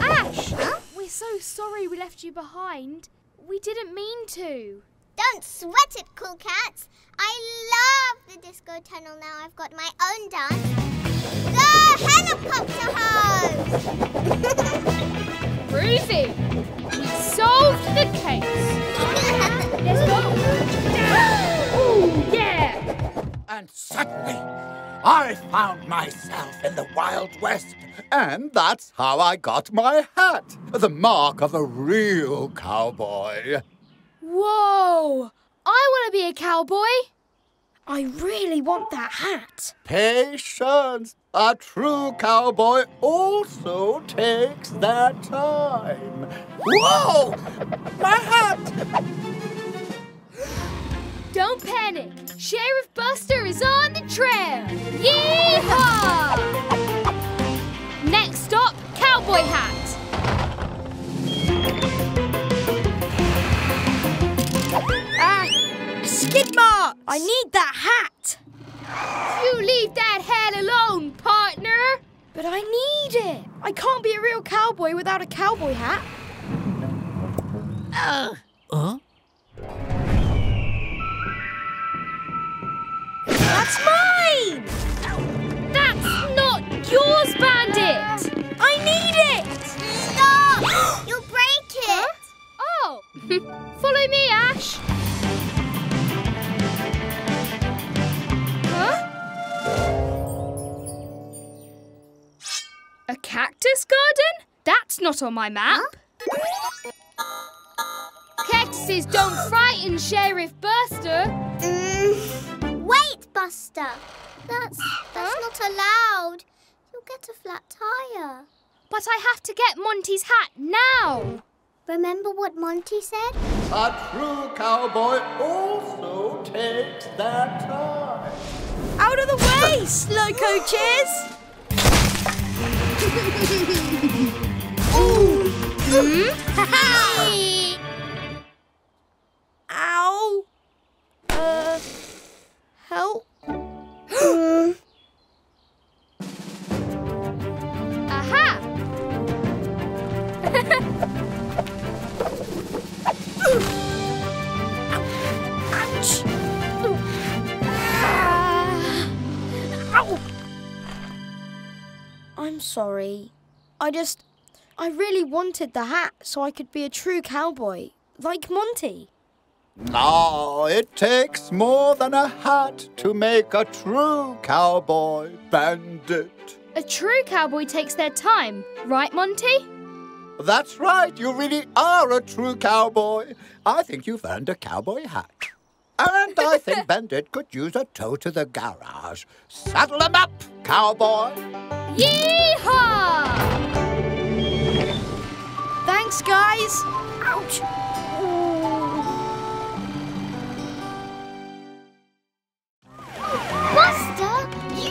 Ash, we're so sorry we left you behind. We didn't mean to. Don't sweat it, cool cats. I love the disco tunnel now. I've got my own dance. The helicopter hose! Groovy. We solved the case. Let's go. Ooh, yeah. And suddenly, I found myself in the Wild West. And that's how I got my hat. The mark of a real cowboy. Whoa! I want to be a cowboy. I really want that hat. Patience. A true cowboy also takes their time. Whoa! My hat! Don't panic. Sheriff Buster is on the trail. Yeehaw! Next stop, cowboy hat. Ah, skid marks! I need that hat. You leave that hat alone, partner. But I need it. I can't be a real cowboy without a cowboy hat. Uh, huh? That's mine! That's not yours, Bandit. I need it! Stop! You'll break it! Oh, follow me, Ash. Huh? A cactus garden? That's not on my map. Cactuses don't frighten Sheriff Buster. Mm, Buster. That's that's not allowed. You'll get a flat tire. But I have to get Monty's hat now. Remember what Monty said? A true cowboy also takes their time. Out of the way, slow coaches! Ooh. Hmm? Ow! Uh, Oh. Aha! Ouch! I'm sorry. I just... I really wanted the hat so I could be a true cowboy, like Monty. No, it takes more than a hat to make a true cowboy, Bandit. A true cowboy takes their time, right, Monty? That's right, you really are a true cowboy. I think you've earned a cowboy hat. And I think Bandit could use a tow to the garage. Saddle him up, cowboy. Yeehaw! Thanks, guys. Ouch!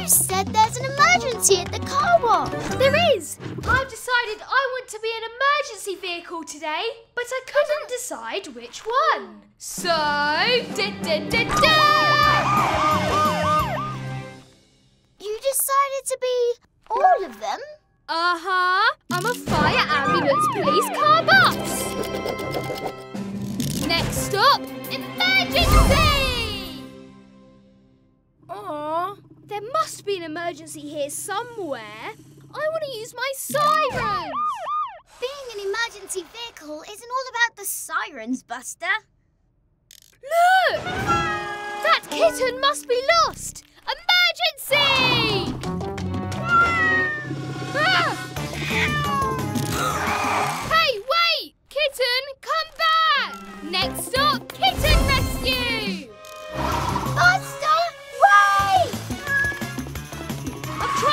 You said there's an emergency at the car wash. There is. I've decided I want to be an emergency vehicle today, but I couldn't decide which one. So, da da da da! You decided to be all of them? Uh-huh. I'm a fire ambulance police car bus. Next stop, emergency! Aw, there must be an emergency here somewhere. I want to use my sirens. Being an emergency vehicle isn't all about the sirens, Buster. Look! That kitten must be lost! Emergency! Ah! Hey, wait! Kitten, come back! Next stop, kitten rescue! Buster,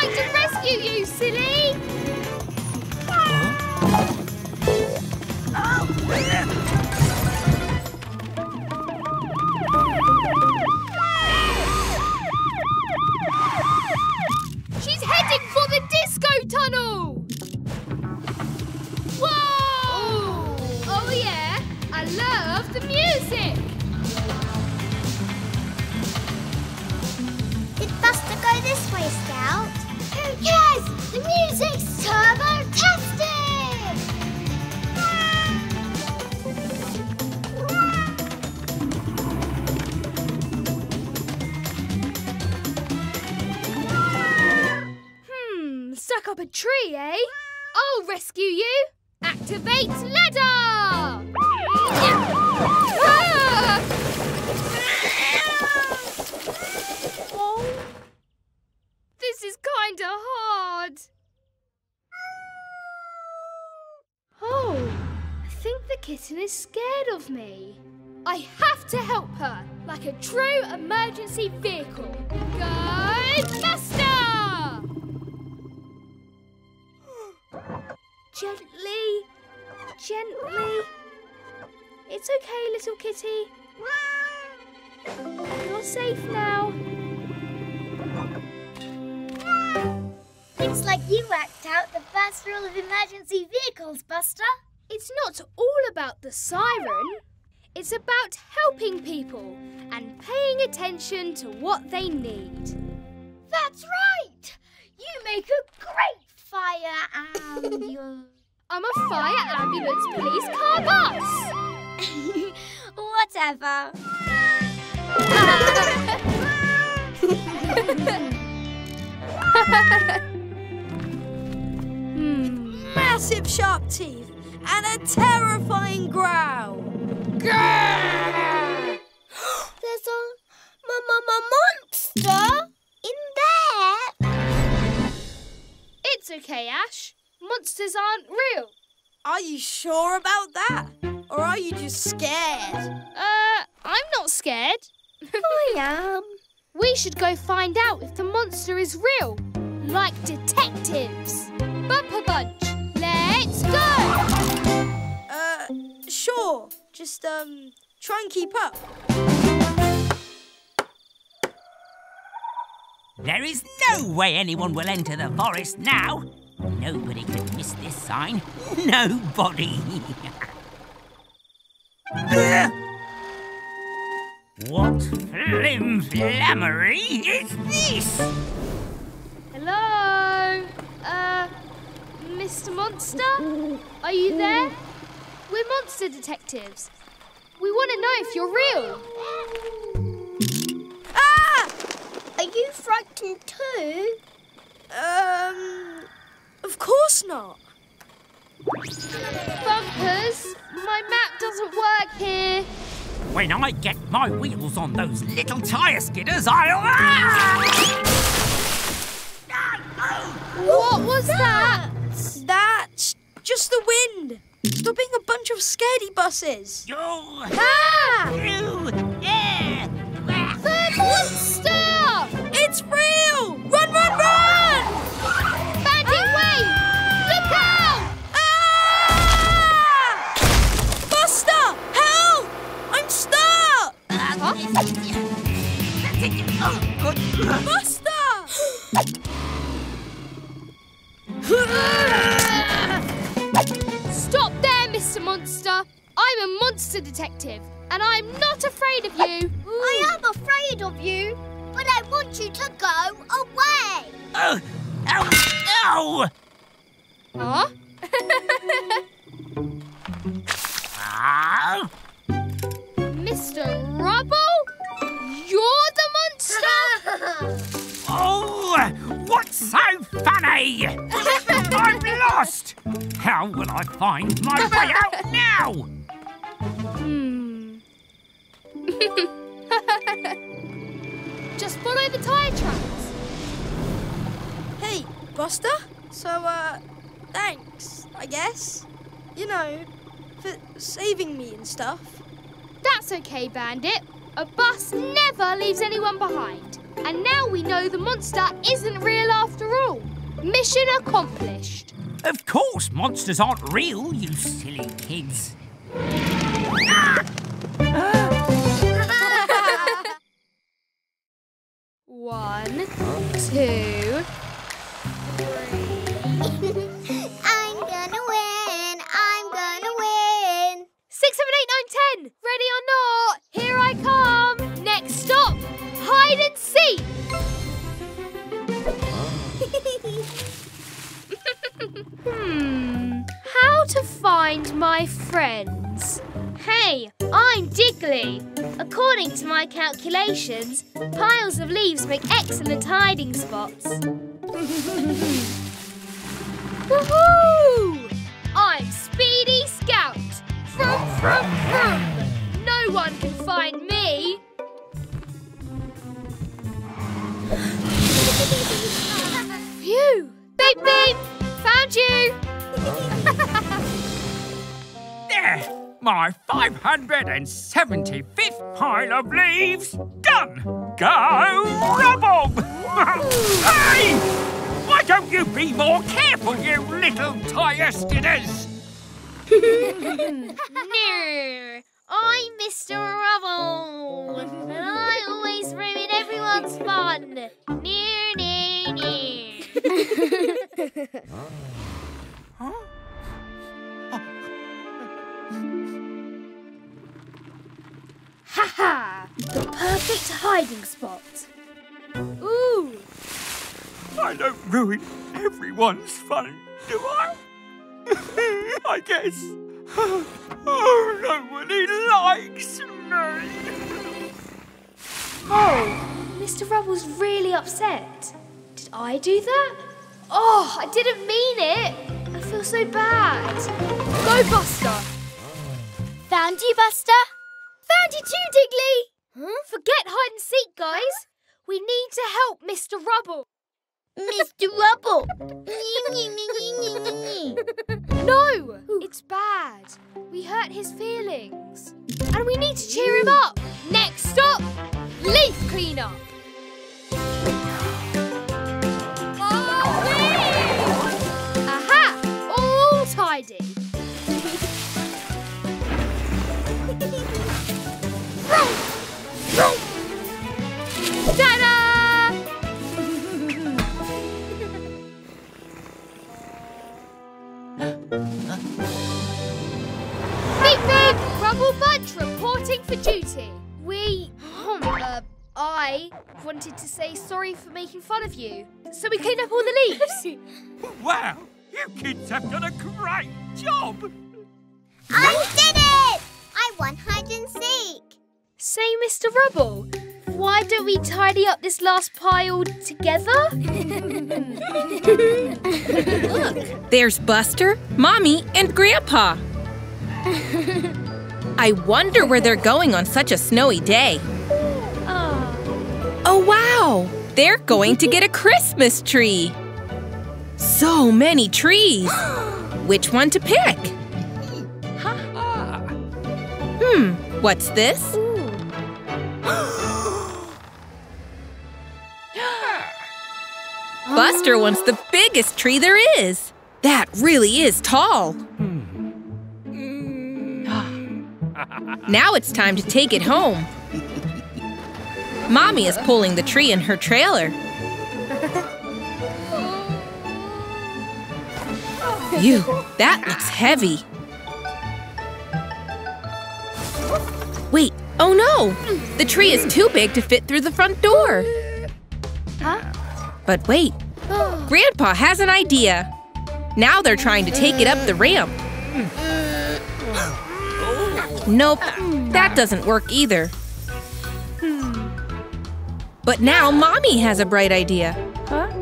trying to rescue you, silly! She's heading for the disco tunnel! Whoa! Oh yeah, I love the music! Did Buster go this way, Scout? Who? The music's turbo-tastic! Hmm, stuck up a tree, eh? I'll rescue you! Activate ladder! Ah! Oh, This is kinda hard. oh, I think the kitten is scared of me. I have to help her, like a true emergency vehicle. Go Buster! Gently, gently. It's okay, little kitty. You're safe now. Looks like you worked out the first rule of emergency vehicles, Buster. It's not all about the siren. It's about helping people and paying attention to what they need. That's right! You make a great fire ambulance. I'm a fire ambulance police car bus. Whatever. Hmm. Massive sharp teeth and a terrifying growl. There's a m- m- m- monster in there. It's okay, Ash. Monsters aren't real. Are you sure about that? Or are you just scared? Uh, I'm not scared. I am. We should go find out if the monster is real, like detectives. Bumper Bunch, let's go! Uh, sure. Just, um, try and keep up. There is no way anyone will enter the forest now. Nobody could miss this sign. Nobody. what flim flammery is this? Hello? Uh, Mr. Monster? Are you there? We're monster detectives. We want to know if you're real. Ah! Are you frightened too? Um, of course not. Bumpers, my map doesn't work here. When I get my wheels on those little tyre skidders, I'll. Ah! What was that? That's just the wind. Stop being a bunch of scaredy buses. Oh! Ah! Ew! Eh! The monster! It's real! Run, run, run! Bandit, wait! Look out! Ah! Buster! Help! I'm stuck! Buster! Stop there, Mr. Monster. I'm a monster detective, and I'm not afraid of you. I am afraid of you, but I want you to go away. Oh! Ow! Ow! Huh? Ah! Mr. Rubble? You're the monster? What's so funny? I'm lost! How will I find my way out now? Hmm. Just follow the tyre tracks. Hey, Buster. So, uh, thanks, I guess. You know, for saving me and stuff. That's okay, Bandit. A bus never leaves anyone behind. And now we know the monster isn't real after all. Mission accomplished. Of course, monsters aren't real, you silly kids. One, two, I'm gonna win. I'm gonna win. six, seven, eight, nine, ten. Ready or not? Here I come. Hide and seek. hmm. How to find my friends? Hey, I'm Diggly. According to my calculations, piles of leaves make excellent hiding spots. Woohoo! I'm Speedy Scout. Vroom, vroom, vroom. No one can find me. Phew! Beep beep! Found you! There! My 575th pile of leaves done! Go rubble! hey! Why don't you be more careful, you little tyre skidders? no, I'm Mr. Rubble, and I always ruin everyone's fun. Near, near, near. ha ha! The perfect hiding spot. Ooh, I don't ruin everyone's fun, do I? I guess. Oh, nobody likes me. Oh, Mr. Rubble's really upset. Did I do that? Oh, I didn't mean it. I feel so bad. Go, Buster. Found you, Buster. Found you too, Diggly. Forget hide and seek, guys. We need to help Mr. Rubble. Mr. Rubble. No, it's bad. We hurt his feelings. And we need to cheer him up. Next stop, leaf cleanup. All tidy. Ta-da! Beep beep! Rubble Bunch reporting for duty. We, uh, I wanted to say sorry for making fun of you. So we cleaned up all the leaves. Wow, you You kids have done a great job. I did it! I won hide and seek. Say, Mr. Rubble, why don't we tidy up this last pile together? Look, there's Buster, Mommy, and Grandpa. I wonder where they're going on such a snowy day. Ah. Oh, wow! They're going to get a Christmas tree. So many trees. Which one to pick? Hmm, what's this? Buster wants the biggest tree there is. That really is tall. now it's time to take it home. Mommy is pulling the tree in her trailer. Phew, that looks heavy. Wait, oh no! The tree is too big to fit through the front door. But wait, Grandpa has an idea. Now they're trying to take it up the ramp. Nope, that doesn't work either. But now Mommy has a bright idea.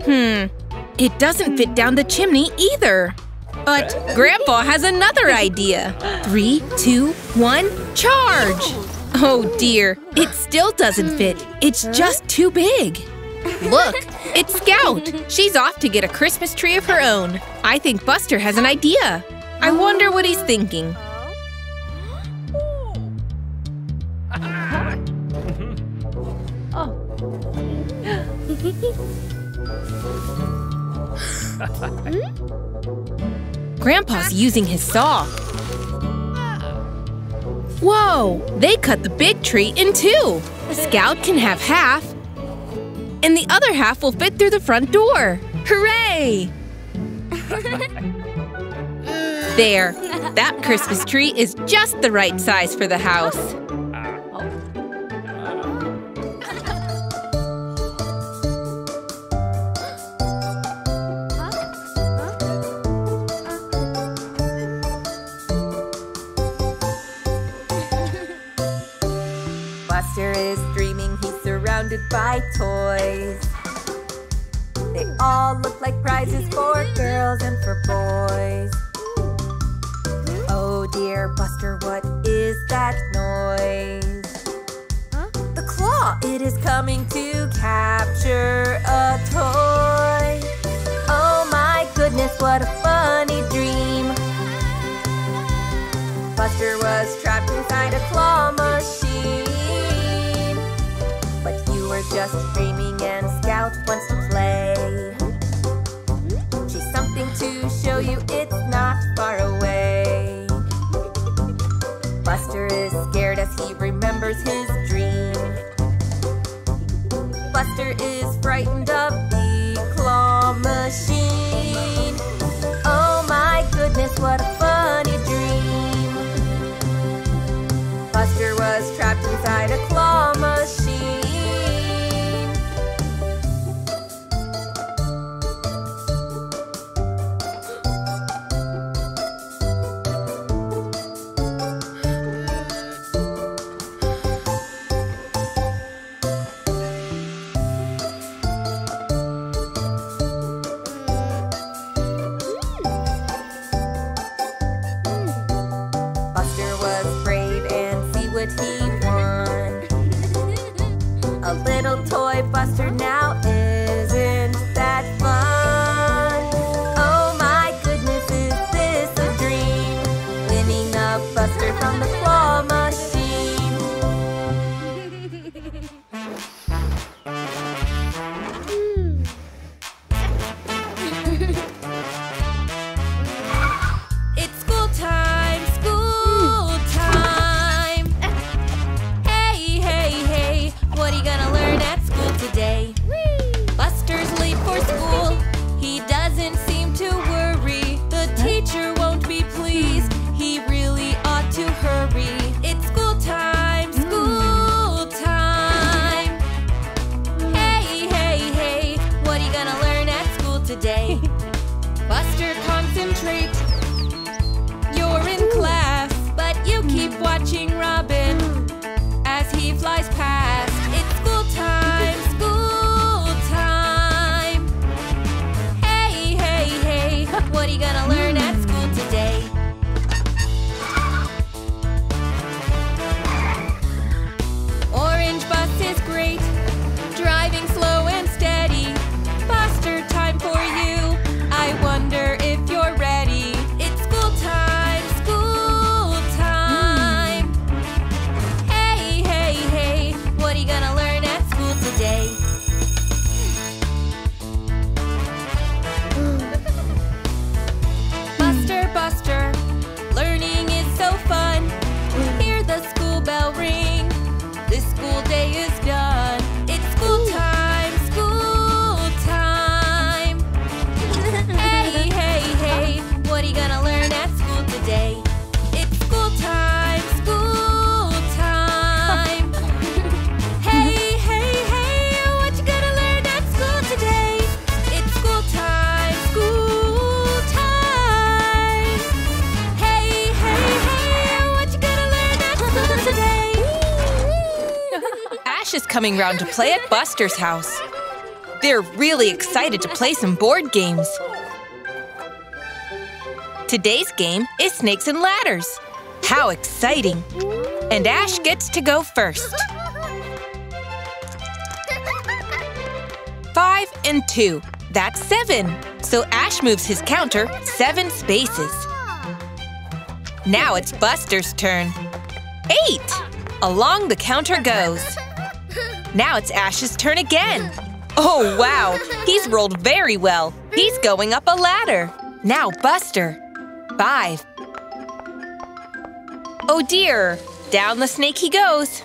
Hmm, it doesn't fit down the chimney either. But Grandpa has another idea. Three, two, one, charge! Oh dear, it still doesn't fit. It's just too big. Look, it's Scout. She's off to get a Christmas tree of her own. I think Buster has an idea. I wonder what he's thinking. Hmm? Grandpa's using his saw. Whoa! They cut the big tree in two. Scout can have half, and the other half will fit through the front door. Hooray! there, that Christmas tree is just the right size for the house. Surrounded by toys. They all look like prizes for girls and for boys. Oh dear, Buster, what is that noise? The claw, it is coming to capture a toy. Oh my goodness, what a funny dream. Buster was trapped inside a claw just dreaming coming round to play at Buster's house. They're really excited to play some board games. Today's game is Snakes and Ladders. How exciting! And Ash gets to go first. Five and two. That's seven. So Ash moves his counter seven spaces. Now it's Buster's turn. Eight! Along the counter goes. Now it's Ash's turn again. Oh, wow. He's rolled very well. He's going up a ladder. Now Buster. Five. Oh dear. Down the snake he goes.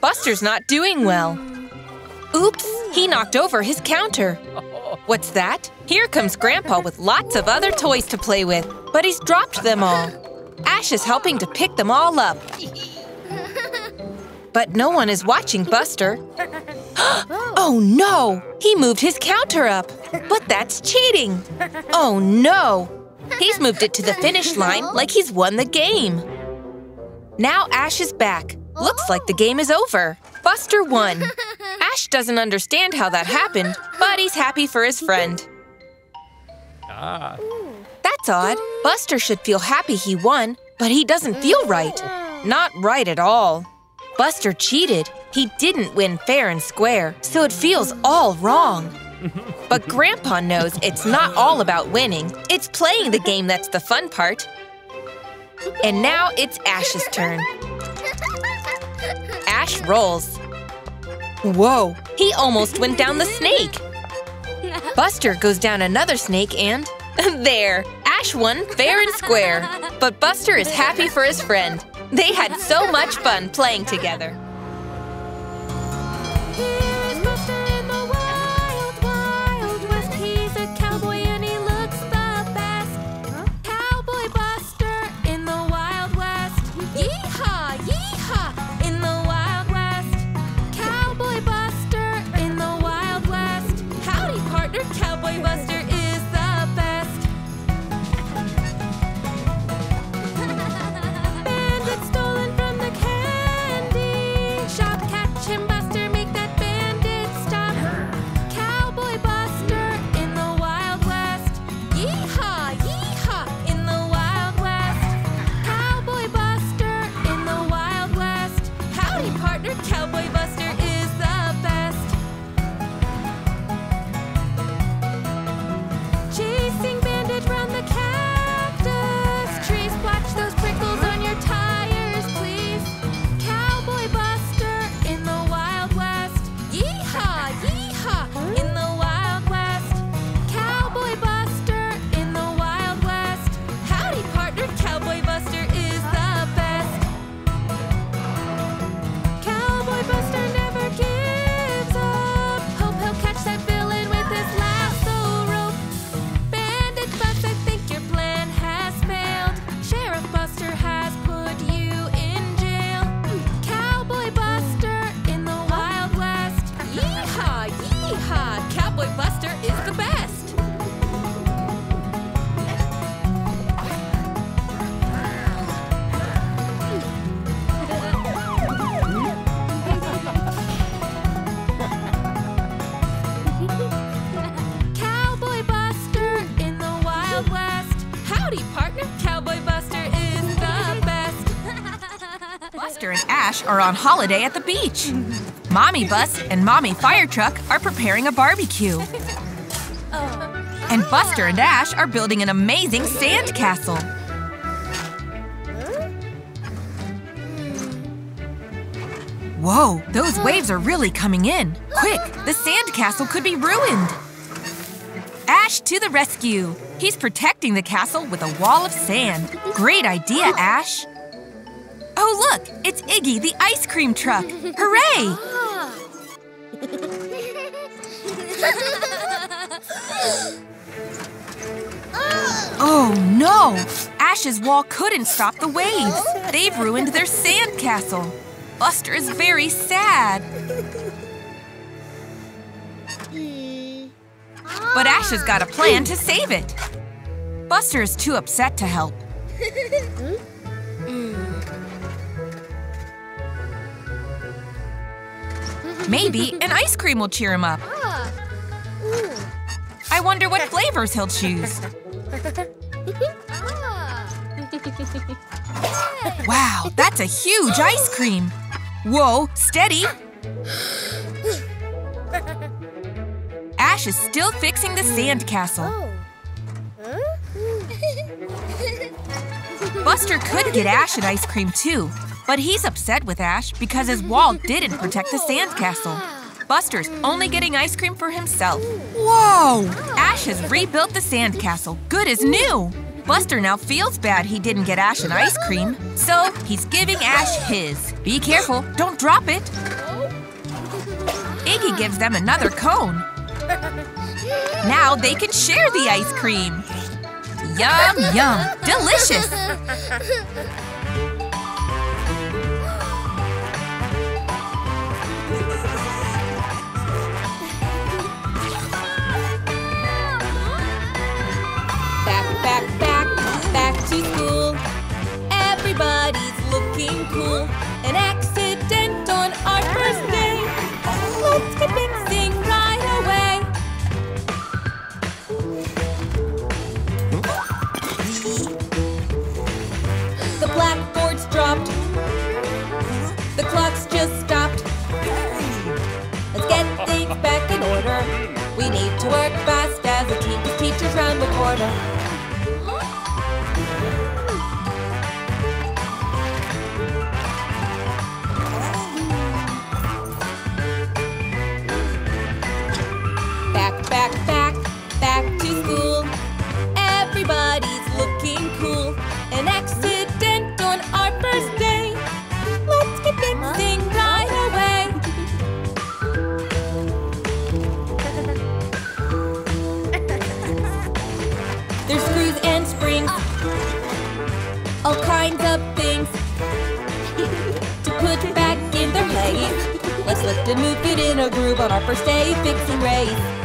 Buster's not doing well. Oops, he knocked over his counter. What's that? Here comes Grandpa with lots of other toys to play with, but he's dropped them all. Ash is helping to pick them all up. But no one is watching Buster. oh no! He moved his counter up. But that's cheating. Oh no! He's moved it to the finish line like he's won the game. Now Ash is back. Looks like the game is over. Buster won. Ash doesn't understand how that happened, but he's happy for his friend. Ah. That's odd. Buster should feel happy he won, but he doesn't feel right. Not right at all. Buster cheated. He didn't win fair and square, so it feels all wrong. But Grandpa knows it's not all about winning. It's playing the game that's the fun part. And now it's Ash's turn. Ash rolls. Whoa, he almost went down the snake. Buster goes down another snake and there, Ash won fair and square. But Buster is happy for his friend. They had so much fun playing together. Buster and Ash are on holiday at the beach. Mommy Bus and Mommy Fire Truck are preparing a barbecue. And Buster and Ash are building an amazing sand castle. Whoa, those waves are really coming in. Quick, the sand castle could be ruined. Ash to the rescue. He's protecting the castle with a wall of sand. Great idea, Ash. Oh, look, it's Iggy, the ice cream truck. Hooray! Oh no! Ash's wall couldn't stop the waves. They've ruined their sand castle. Buster is very sad. But Ash has got a plan to save it. Buster is too upset to help. Hmm? Maybe an ice cream will cheer him up. I wonder what flavors he'll choose. Wow, that's a huge ice cream. Whoa, steady. Ash is still fixing the sand castle. Buster could get Ash an ice cream too, but he's upset with Ash because his wall didn't protect the sand castle. Buster's only getting ice cream for himself. Whoa! Ash has rebuilt the sand castle, good as new. Buster now feels bad he didn't get Ash an ice cream, so he's giving Ash his. Be careful, don't drop it. Iggy gives them another cone. Now they can share the ice cream. Yum, yum, delicious. Everybody's cool. An accident on our first day. Let's get fixing right away. The blackboard's dropped. The clock's just stopped. Let's get things back in order. We need to work fast as a team, team, 'cause teachers round the corner. And move it in a groove on our first day fixing race.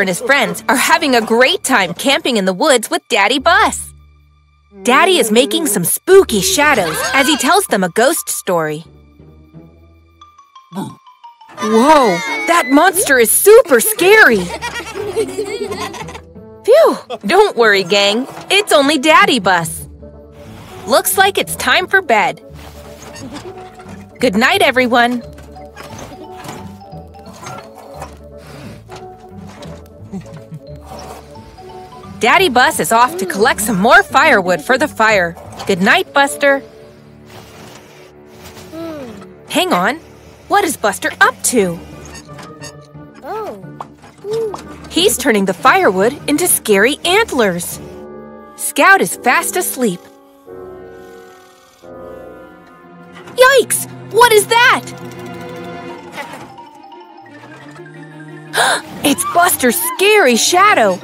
And his friends are having a great time camping in the woods with Daddy Bus. Daddy is making some spooky shadows as he tells them a ghost story. Whoa, that monster is super scary. Phew, don't worry, gang. It's only Daddy Bus. Looks like it's time for bed. Good night, everyone. Daddy Bus is off to collect some more firewood for the fire. Good night, Buster. Hang on. What is Buster up to? Oh. He's turning the firewood into scary antlers. Scout is fast asleep. Yikes! What is that? it's Buster's scary shadow.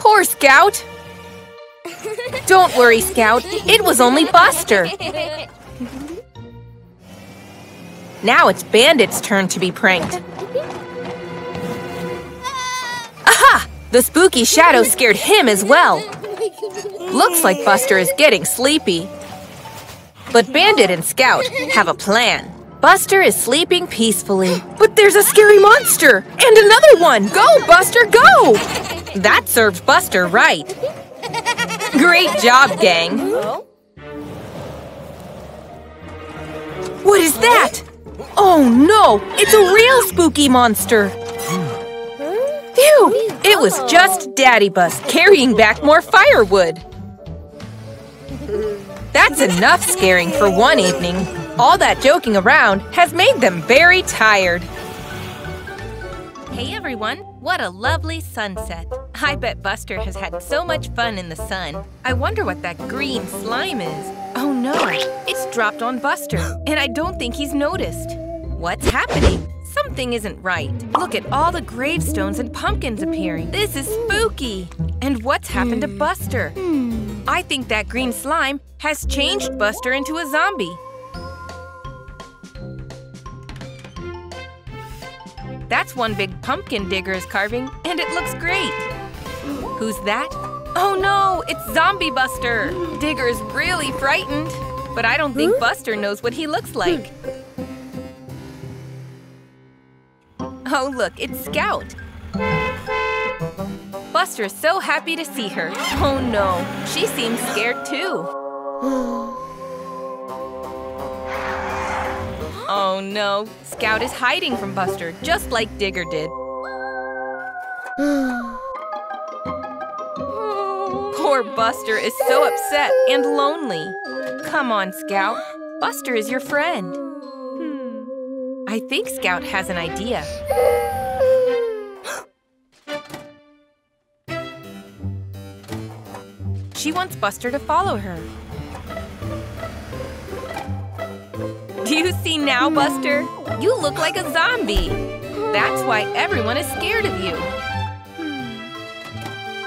Poor Scout. Don't worry, Scout. It was only Buster. Now it's Bandit's turn to be pranked. Aha! The spooky shadow scared him as well. Looks like Buster is getting sleepy. But Bandit and Scout have a plan. Buster is sleeping peacefully. But there's a scary monster! And another one! Go, Buster, go! That served Buster right. Great job, gang. What is that? Oh no, it's a real spooky monster. Phew, it was just Daddy Bus carrying back more firewood. That's enough scaring for one evening. All that joking around has made them very tired. Hey everyone, what a lovely sunset. I bet Buster has had so much fun in the sun. I wonder what that green slime is. Oh no, it's dropped on Buster, and I don't think he's noticed. What's happening? Something isn't right. Look at all the gravestones and pumpkins appearing. This is spooky. And what's happened to hmm. Buster? Hmm. I think that green slime has changed Buster into a zombie. That's one big pumpkin Digger is carving, and it looks great. Who's that? Oh no, it's Zombie Buster. Digger is really frightened, but I don't think Buster knows what he looks like. Oh look, it's Scout. Buster's so happy to see her. Oh no, she seems scared too. Oh no, Scout is hiding from Buster, just like Digger did. Poor Buster is so upset and lonely. Come on, Scout. Buster is your friend. I think Scout has an idea. She wants Buster to follow her. Do you see now, Buster? You look like a zombie. That's why everyone is scared of you.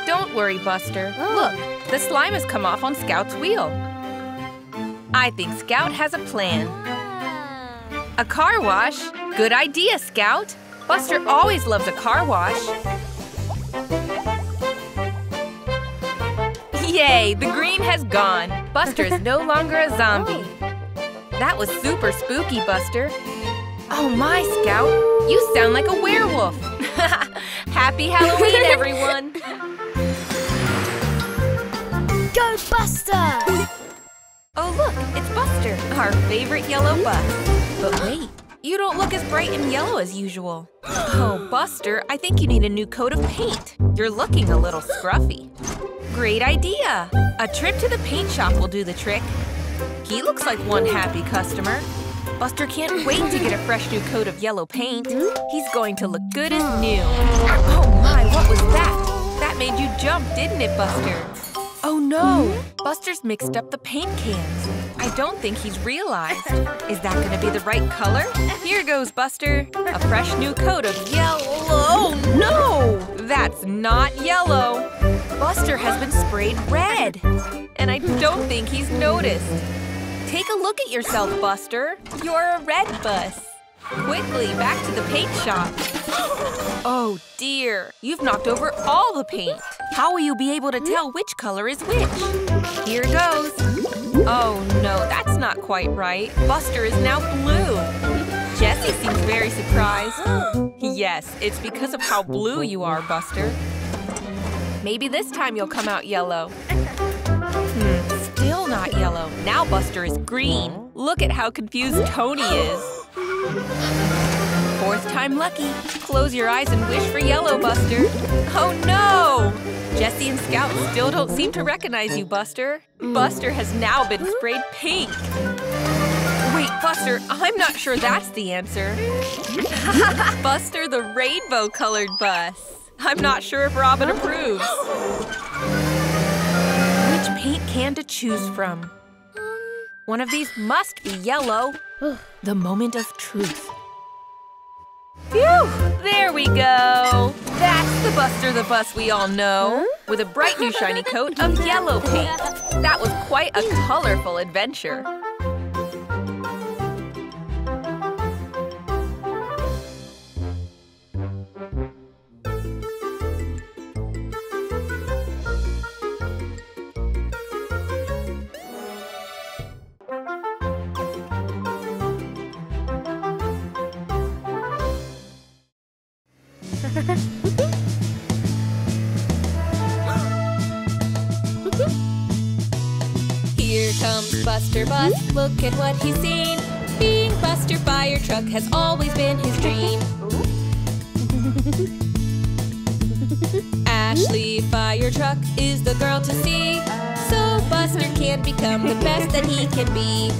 Don't worry, Buster. Oh. Look, the slime has come off on Scout's wheel. I think Scout has a plan. A car wash? Good idea, Scout. Buster always loves a car wash. Yay, the green has gone. Buster is no longer a zombie. Oh. That was super spooky, Buster. Oh my, Scout, you sound like a werewolf. Happy Halloween, everyone. Go, Buster! Oh, look, it's Buster, our favorite yellow bus. But wait, you don't look as bright and yellow as usual. Oh, Buster, I think you need a new coat of paint. You're looking a little scruffy. Great idea. A trip to the paint shop will do the trick. He looks like one happy customer. Buster can't wait to get a fresh new coat of yellow paint. He's going to look good as new. Oh my, what was that? That made you jump, didn't it, Buster? Oh no! Buster's mixed up the paint cans. I don't think he's realized. Is that gonna be the right color? Here goes, Buster. A fresh new coat of yellow. Oh no! That's not yellow. Buster has been sprayed red. And I don't think he's noticed. Take a look at yourself, Buster. You're a red bus. Quickly, back to the paint shop. Oh dear, you've knocked over all the paint. How will you be able to tell which color is which? Here goes. Oh no, that's not quite right. Buster is now blue. Jessie seems very surprised. Yes, it's because of how blue you are, Buster. Maybe this time you'll come out yellow. Hmm, still not yellow. Now Buster is green. Look at how confused Tony is. Fourth time lucky. Close your eyes and wish for yellow, Buster. Oh no! Jesse and Scout still don't seem to recognize you, Buster. Buster has now been sprayed pink. Wait, Buster, I'm not sure that's the answer. Buster the rainbow-colored bus. I'm not sure if Robin approves. Can to choose from? Um, One of these must be yellow. the moment of truth. Phew! There we go! That's the Buster the Bus we all know, with a bright new shiny coat of yellow paint. That was quite a colorful adventure. Buster Bus, look at what he's seen. Being Buster Fire Truck has always been his dream. Ashley Fire Truck is the girl to see. So Buster can become the best that he can be.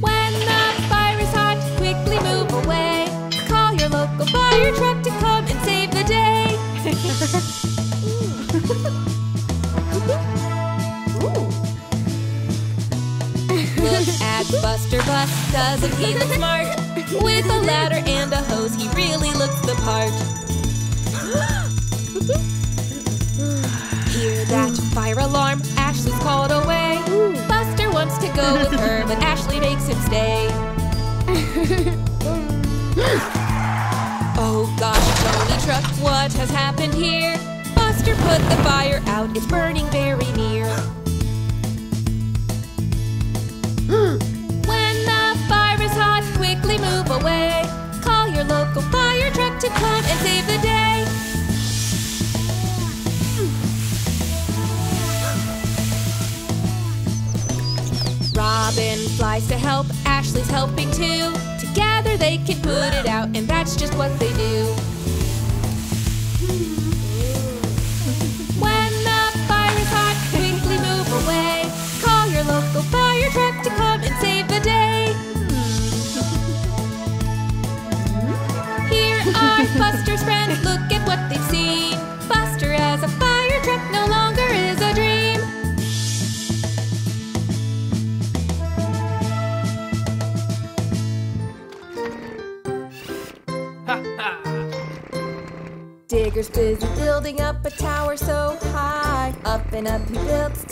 When the fire is hot, quickly move away. Call your local fire truck to come and save the day. Bus, doesn't he look smart? With a ladder and a hose, he really looks the part. Hear that fire alarm? Ashley's called away. Buster wants to go with her, but Ashley makes him stay. oh gosh, Tony Truck, what has happened here? Buster put the fire out, it's burning very near. Away. Call your local fire truck to come and save the day. Robin flies to help, Ashley's helping too. Together they can put it out, and that's just what they do. Building up a tower so high. Up and up he builds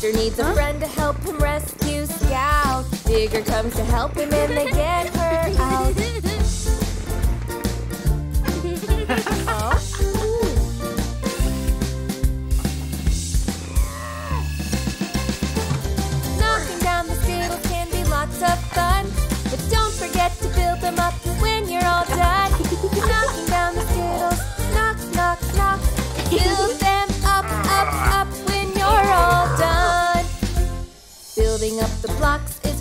Buster needs a friend to help him rescue Scout. Digger comes to help him and they get her out.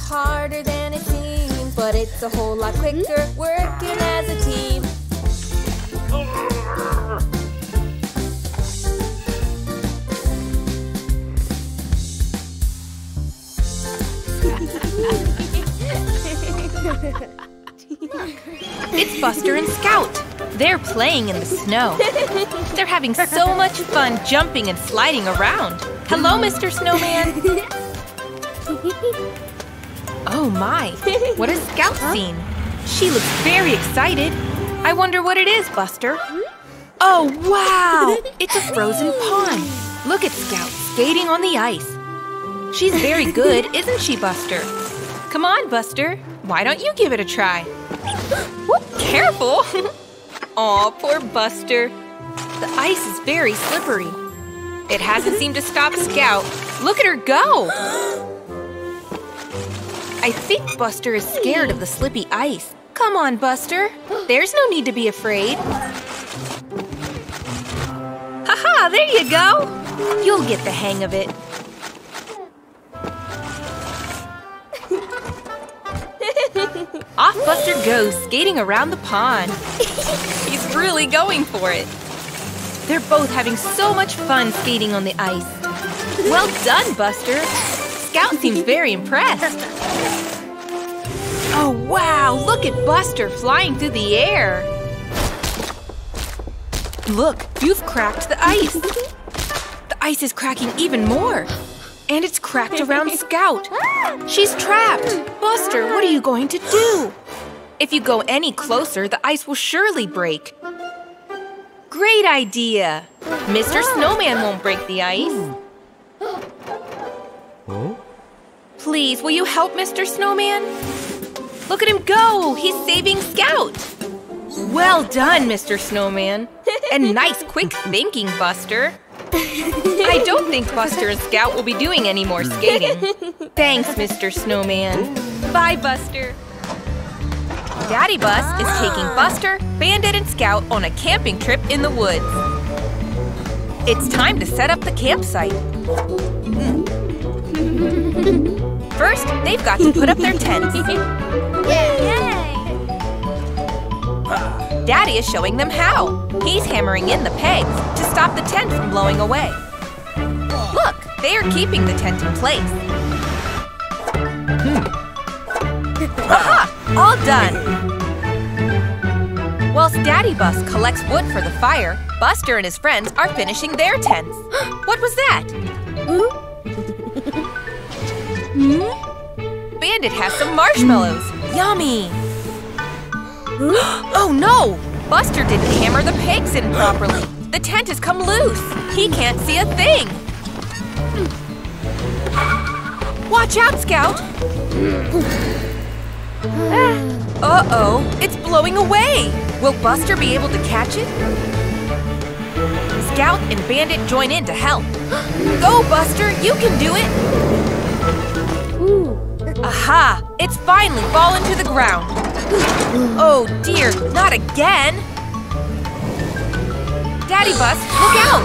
Harder than it seems, but it's a whole lot quicker hmm? working as a team. It's Buster and Scout. They're playing in the snow. They're having so much fun jumping and sliding around. Hello, Mr. Snowman. Oh my, what has Scout seen? She looks very excited. I wonder what it is, Buster. Oh, wow! It's a frozen pond. Look at Scout skating on the ice. She's very good, isn't she, Buster? Come on, Buster. Why don't you give it a try? Whoop, careful! Aw, poor Buster. The ice is very slippery. It hasn't seemed to stop Scout. Look at her go! I think Buster is scared of the slippy ice. Come on, Buster. There's no need to be afraid. Haha, there you go. You'll get the hang of it. Off Buster goes, skating around the pond. He's really going for it. They're both having so much fun skating on the ice. Well done, Buster. Scout seems very impressed. Oh, wow, look at Buster flying through the air. Look, you've cracked the ice. The ice is cracking even more. And it's cracked around Scout. She's trapped. Buster, what are you going to do? If you go any closer, the ice will surely break. Great idea. Mr. Snowman won't break the ice. Please, will you help Mr. Snowman? Look at him go! He's saving Scout! Well done, Mr. Snowman. And nice quick thinking, Buster. I don't think Buster and Scout will be doing any more skating. Thanks, Mr. Snowman. Bye, Buster. Daddy Bus is taking Buster, Bandit, and Scout on a camping trip in the woods. It's time to set up the campsite. First, they've got to put up their tents. Daddy is showing them how. He's hammering in the pegs to stop the tent from blowing away. Look, they are keeping the tent in place. Hmm. Aha! All done! Whilst Daddy Bus collects wood for the fire, Buster and his friends are finishing their tents. what was that? Hmm? Bandit has some marshmallows. Yummy! oh no! Buster didn't hammer the pegs in properly. The tent has come loose. He can't see a thing. Watch out, Scout! Uh-oh, it's blowing away. Will Buster be able to catch it? Scout and Bandit join in to help. Go, Buster, you can do it! Aha! It's finally fallen to the ground. Oh dear, not again! Daddy Bus, look out!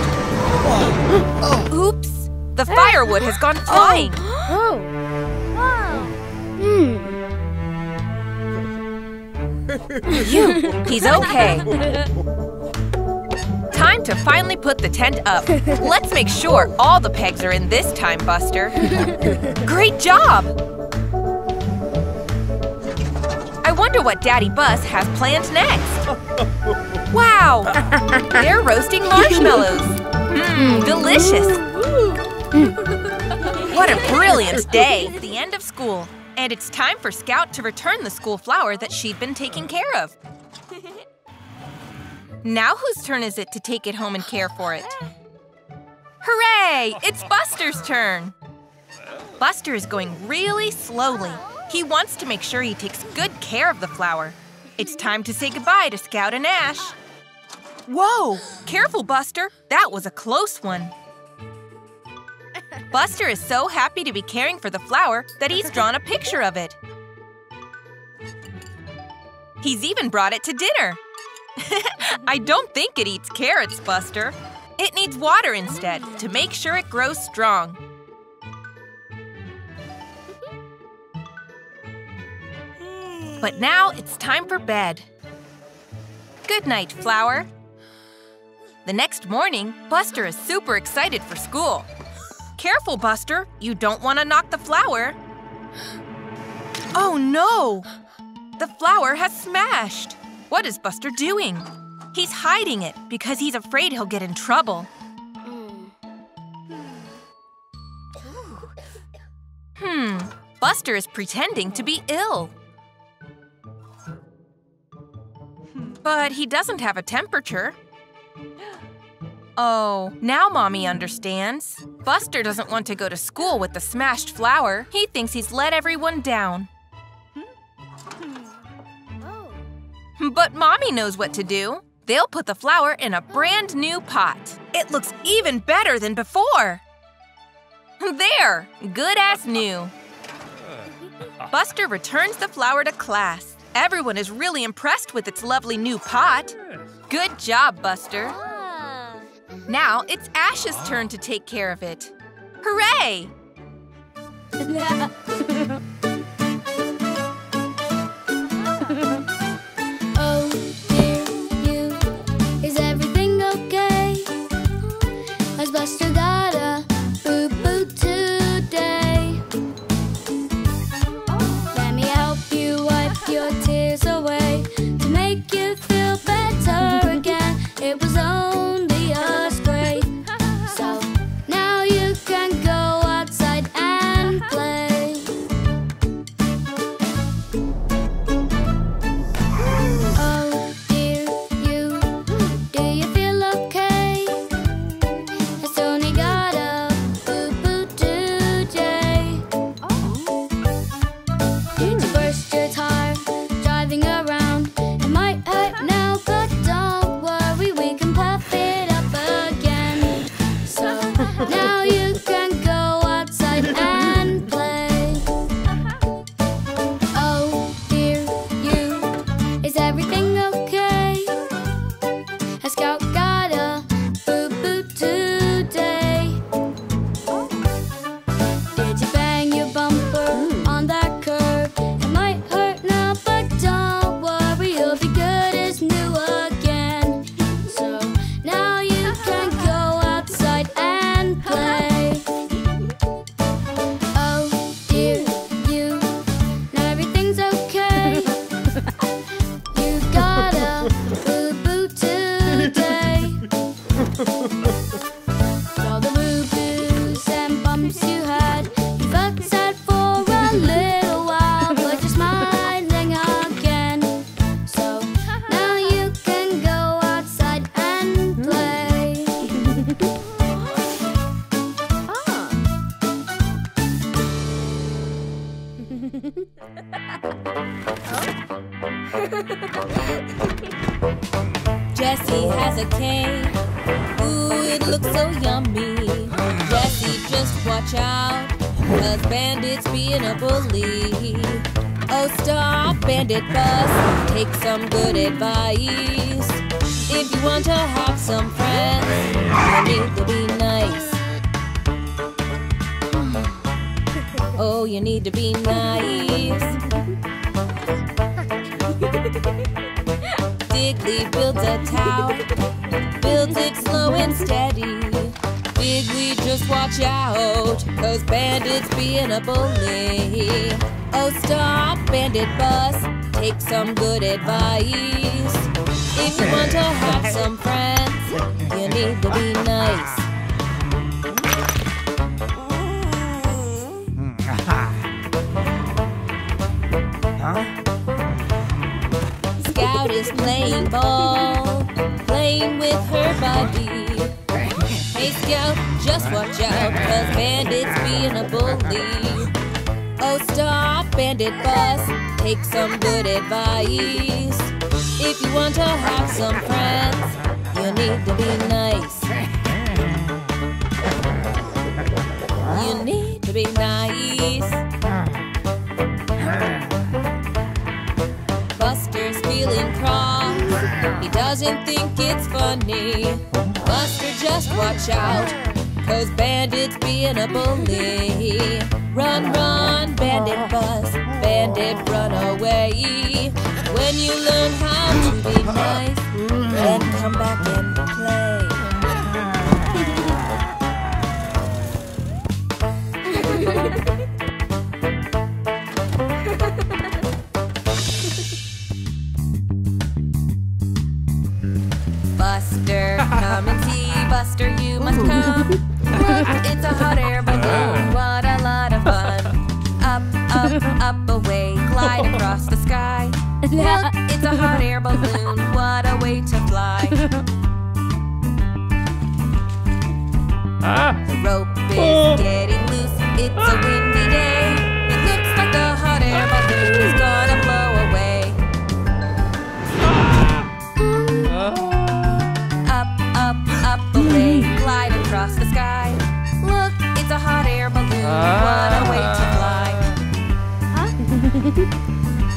Oops! The firewood has gone oh. flying. Oh. oh. Hmm. Phew, he's okay. Time to finally put the tent up. Let's make sure all the pegs are in this time, Buster. Great job! I wonder what Daddy Bus has planned next. Wow! They're roasting marshmallows. Mmm, delicious. What a brilliant day! The end of school. And it's time for Scout to return the school flower that she'd been taking care of. Now whose turn is it to take it home and care for it? Hooray! It's Buster's turn! Buster is going really slowly. He wants to make sure he takes good care of the flower. It's time to say goodbye to Scout and Ash. Whoa! Careful, Buster. That was a close one. Buster is so happy to be caring for the flower that he's drawn a picture of it. He's even brought it to dinner. I don't think it eats carrots, Buster. It needs water instead to make sure it grows strong. But now it's time for bed. Good night, Flower. The next morning, Buster is super excited for school. Careful, Buster. You don't want to knock the flower. Oh no! The flower has smashed. What is Buster doing? He's hiding it because he's afraid he'll get in trouble. Hmm, Buster is pretending to be ill. But he doesn't have a temperature. Oh, now Mommy understands. Buster doesn't want to go to school with the smashed flower. He thinks he's let everyone down. But Mommy knows what to do. They'll put the flower in a brand new pot. It looks even better than before. There, good as new. Buster returns the flower to class. Everyone is really impressed with its lovely new pot. Good job, Buster. Now it's Ash's turn to take care of it. Hooray! you need to be nice. Oh, you need to be nice. Diggly builds a tower, builds it slow and steady. Diggly, just watch out, cause bandits being a bully. Oh, stop, bandit bus, take some good advice. If you want to have some friends, you need to be nice. Scout is playing ball, playing with her body. Hey Scout, just watch out, cause Bandit's being a bully. Oh stop, Bandit boss, take some good advice. If you want to have some friends, you need to be nice. You need to be nice. Buster's feeling cross. He doesn't think it's funny. Buster, just watch out. Cause bandit's being a bully. Run, run, bandit bus, bandit run away. When you learn how to be nice, then come back and play. Buster, come and see Buster.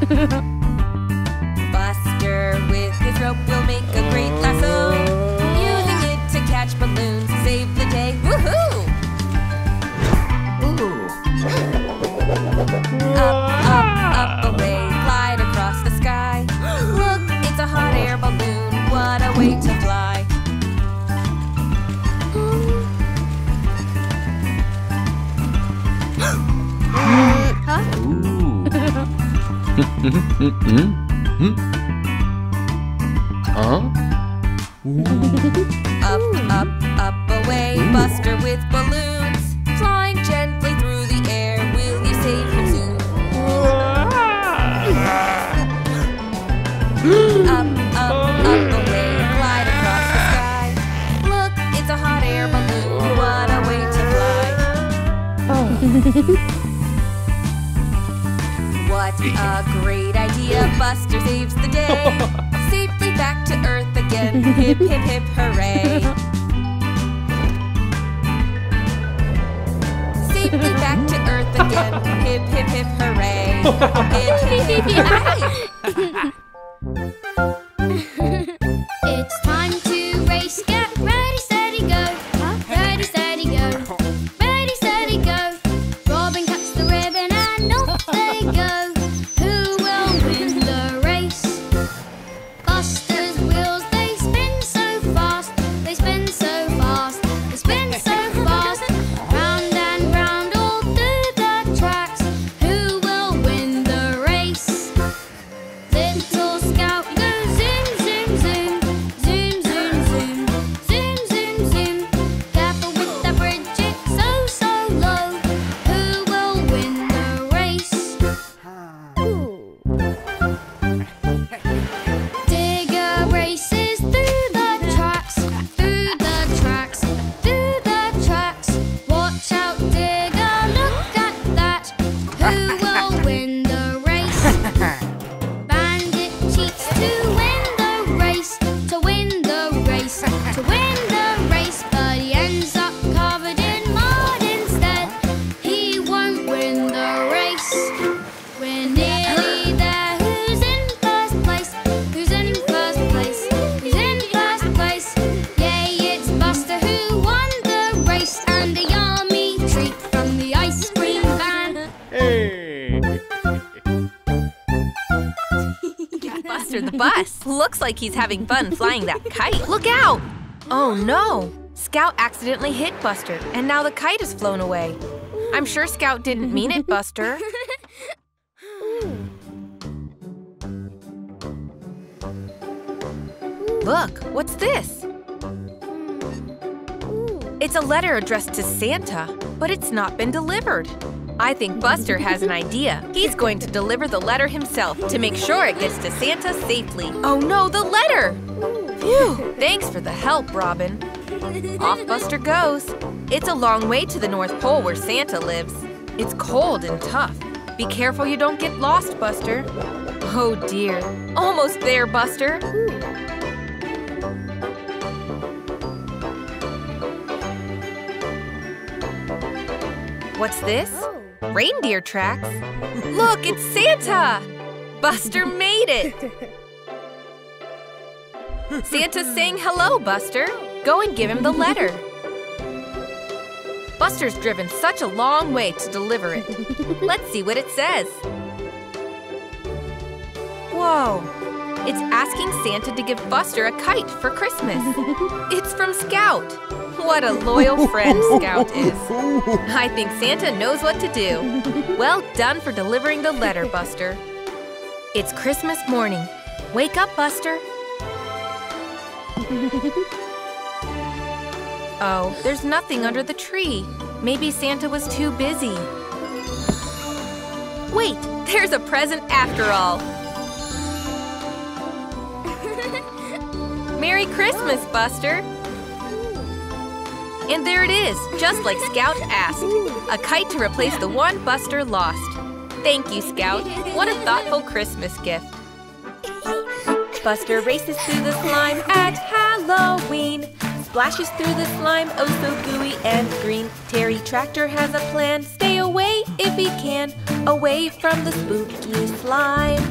Ha ha ha. Mm-hmm. like he's having fun flying that kite. Look out! Oh no! Scout accidentally hit Buster, and now the kite has flown away. I'm sure Scout didn't mean it, Buster. Look, what's this? It's a letter addressed to Santa, but it's not been delivered. I think Buster has an idea. He's going to deliver the letter himself to make sure it gets to Santa safely. Oh no, the letter! Phew, thanks for the help, Robin. Off Buster goes. It's a long way to the North Pole where Santa lives. It's cold and tough. Be careful you don't get lost, Buster. Oh dear. Almost there, Buster. What's this? Oh. Reindeer tracks? Look, it's Santa! Buster made it! Santa's saying hello, Buster. Go and give him the letter. Buster's driven such a long way to deliver it. Let's see what it says. Whoa! It's asking Santa to give Buster a kite for Christmas. It's from Scout. What a loyal friend Scout is. I think Santa knows what to do. Well done for delivering the letter, Buster. It's Christmas morning. Wake up, Buster. Oh, there's nothing under the tree. Maybe Santa was too busy. Wait, there's a present after all. Merry Christmas, Buster. And there it is, just like Scout asked. A kite to replace the one Buster lost. Thank you, Scout. What a thoughtful Christmas gift. Buster races through the slime at Halloween. Splashes through the slime, oh so gooey and green. Terry Tractor has a plan. Stay away if he can, away from the spooky slime.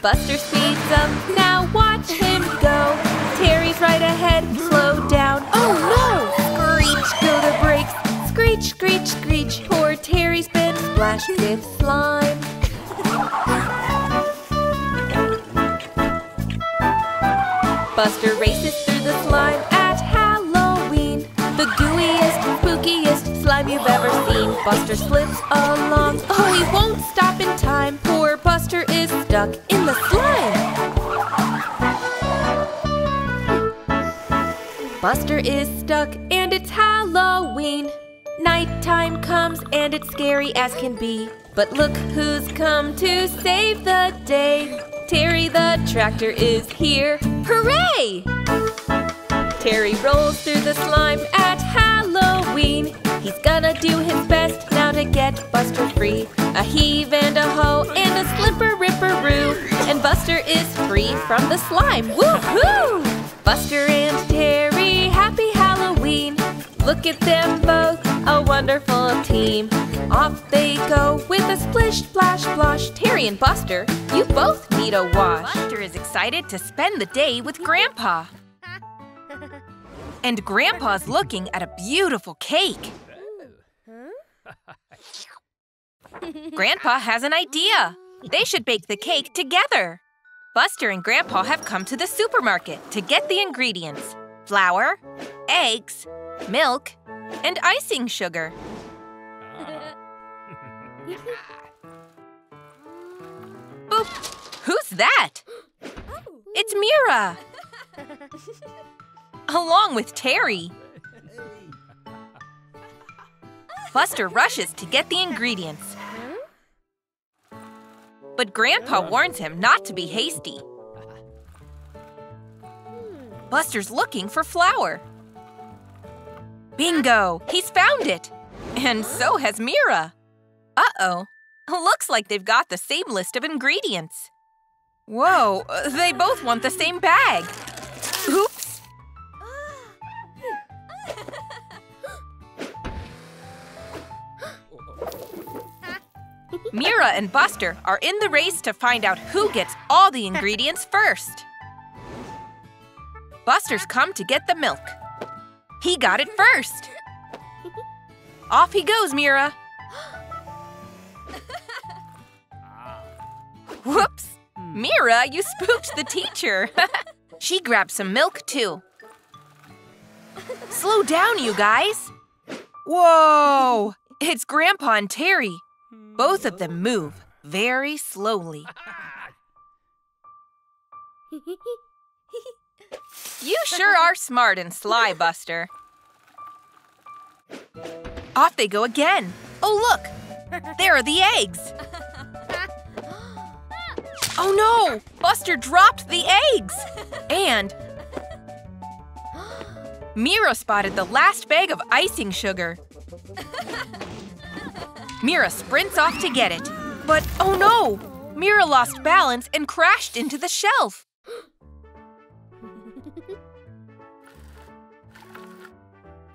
Buster speeds up, now watch him go. Terry's right ahead, slow down. Oh no! Screech, screech, screech. Poor Terry's been splashed with slime. Buster races through the slime at Halloween. The gooeyest, spookiest slime you've ever seen. Buster slips along. Oh, he won't stop in time. Poor Buster is stuck in the slime. Buster is stuck and it's Halloween. Nighttime comes and it's scary as can be. But look who's come to save the day. Terry the tractor is here. Hooray! Terry rolls through the slime at Halloween. He's gonna do his best now to get Buster free. A heave and a hoe and a slipper ripperoo. And Buster is free from the slime. Woohoo! Buster and Terry, happy Halloween. Look at them both, a wonderful team. Off they go with a splish, splash, splosh. Terry and Buster, you both need a wash. Buster is excited to spend the day with Grandpa. And Grandpa's looking at a beautiful cake. Grandpa has an idea. They should bake the cake together. Buster and Grandpa have come to the supermarket to get the ingredients. Flour, eggs, milk, and icing sugar. Ah. Boop! Who's that? It's Mira! Along with Terry. Buster rushes to get the ingredients. But Grandpa warns him not to be hasty. Buster's looking for flour. Bingo! He's found it! And so has Mira. Uh-oh. Looks like they've got the same list of ingredients. Whoa, they both want the same bag. Oops. Mira and Buster are in the race to find out who gets all the ingredients first. Buster's come to get the milk. He got it first. Off he goes, Mira. Whoops! Mira, you spooked the teacher. she grabbed some milk, too. Slow down, you guys. Whoa! It's Grandpa and Terry. Both of them move very slowly. You sure are smart and sly, Buster. Off they go again. Oh, look! There are the eggs! Oh no! Buster dropped the eggs! And Mira spotted the last bag of icing sugar. Mira sprints off to get it. But oh no! Mira lost balance and crashed into the shelf.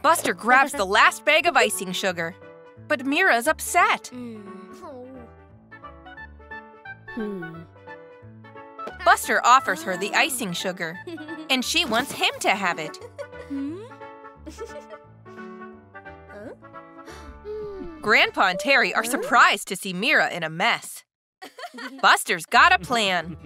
Buster grabs the last bag of icing sugar. But Mira's upset. Buster offers her the icing sugar, and she wants him to have it. Grandpa and Terry are surprised to see Mira in a mess. Buster's got a plan.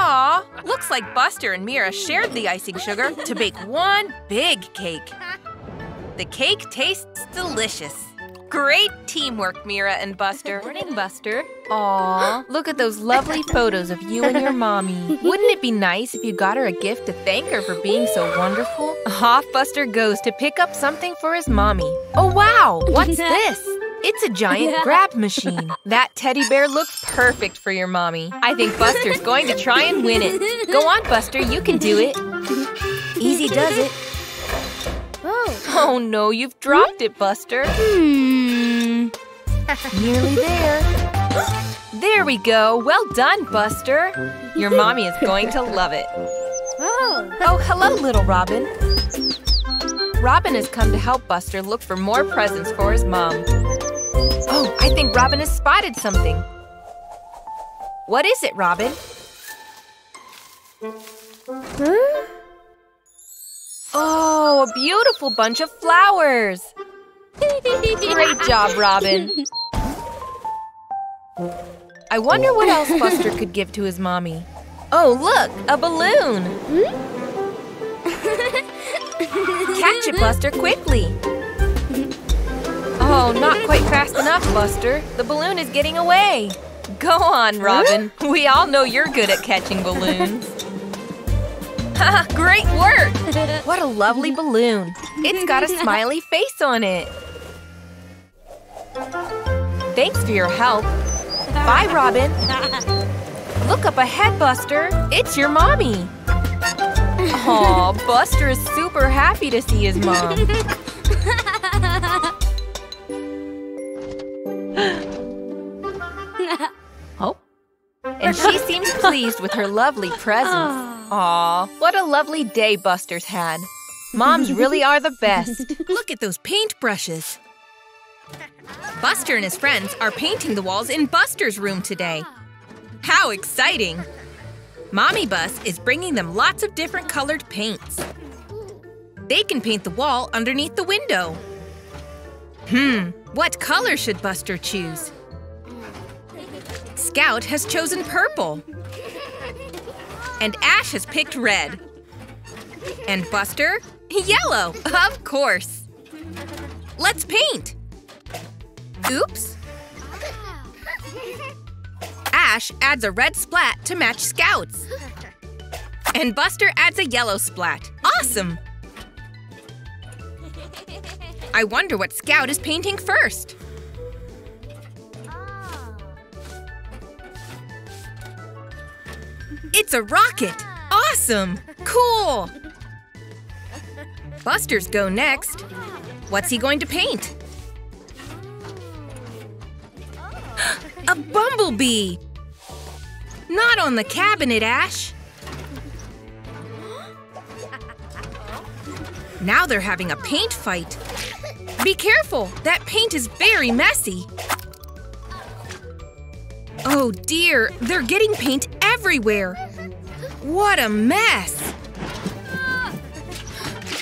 Aw, looks like Buster and Mira shared the icing sugar to bake one big cake. The cake tastes delicious. Great teamwork, Mira and Buster. Morning, Buster. Aw, look at those lovely photos of you and your mommy. Wouldn't it be nice if you got her a gift to thank her for being so wonderful? Off Buster goes to pick up something for his mommy. Oh, wow! What's this? It's a giant grab machine. That teddy bear looks perfect for your mommy. I think Buster's going to try and win it. Go on, Buster, you can do it. Easy does it. Oh no, you've dropped it, Buster. Hmm. Nearly there. There we go. Well done, Buster. Your mommy is going to love it. Oh. Oh, hello, little Robin. Robin has come to help Buster look for more presents for his mom. Oh, I think Robin has spotted something. What is it, Robin? Huh? Oh, a beautiful bunch of flowers. Great job, Robin. I wonder what else Buster could give to his mommy. Oh, look, a balloon. Catch it, Buster, quickly. Oh, not quite fast enough, Buster. The balloon is getting away. Go on, Robin. We all know you're good at catching balloons. Haha, great work! What a lovely balloon. It's got a smiley face on it. Thanks for your help. Bye, Robin. Look up ahead, Buster. It's your mommy. Aw, Buster is super happy to see his mom. oh. And she seems pleased with her lovely presents. Aw, what a lovely day Buster's had. Moms really are the best. Look at those paintbrushes. Buster and his friends are painting the walls in Buster's room today. How exciting! Mommy Bus is bringing them lots of different colored paints. They can paint the wall underneath the window. Hmm, what color should Buster choose? Scout has chosen purple. And Ash has picked red. And Buster? Yellow, of course. Let's paint. Oops. Ash adds a red splat to match Scout's. And Buster adds a yellow splat. Awesome! I wonder what Scout is painting first. It's a rocket! Awesome! Cool! Buster's go next. What's he going to paint? A bumblebee! Not on the cabinet, Ash! Now they're having a paint fight. Be careful! That paint is very messy. Oh dear, they're getting paint everywhere. What a mess!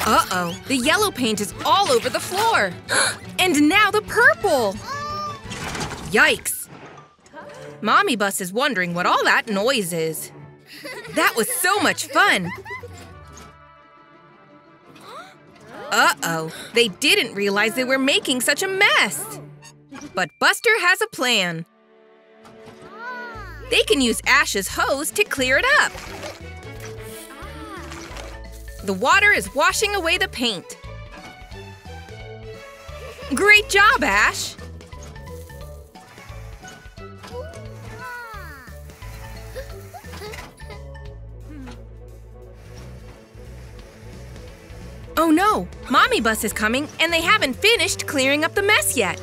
Uh-oh, the yellow paint is all over the floor. And now the purple! Yikes! Mommy Bus is wondering what all that noise is. That was so much fun! Uh-oh, they didn't realize they were making such a mess. But Buster has a plan. They can use Ash's hose to clear it up. The water is washing away the paint. Great job, Ash! Oh, Mommy Bus is coming, and they haven't finished clearing up the mess yet.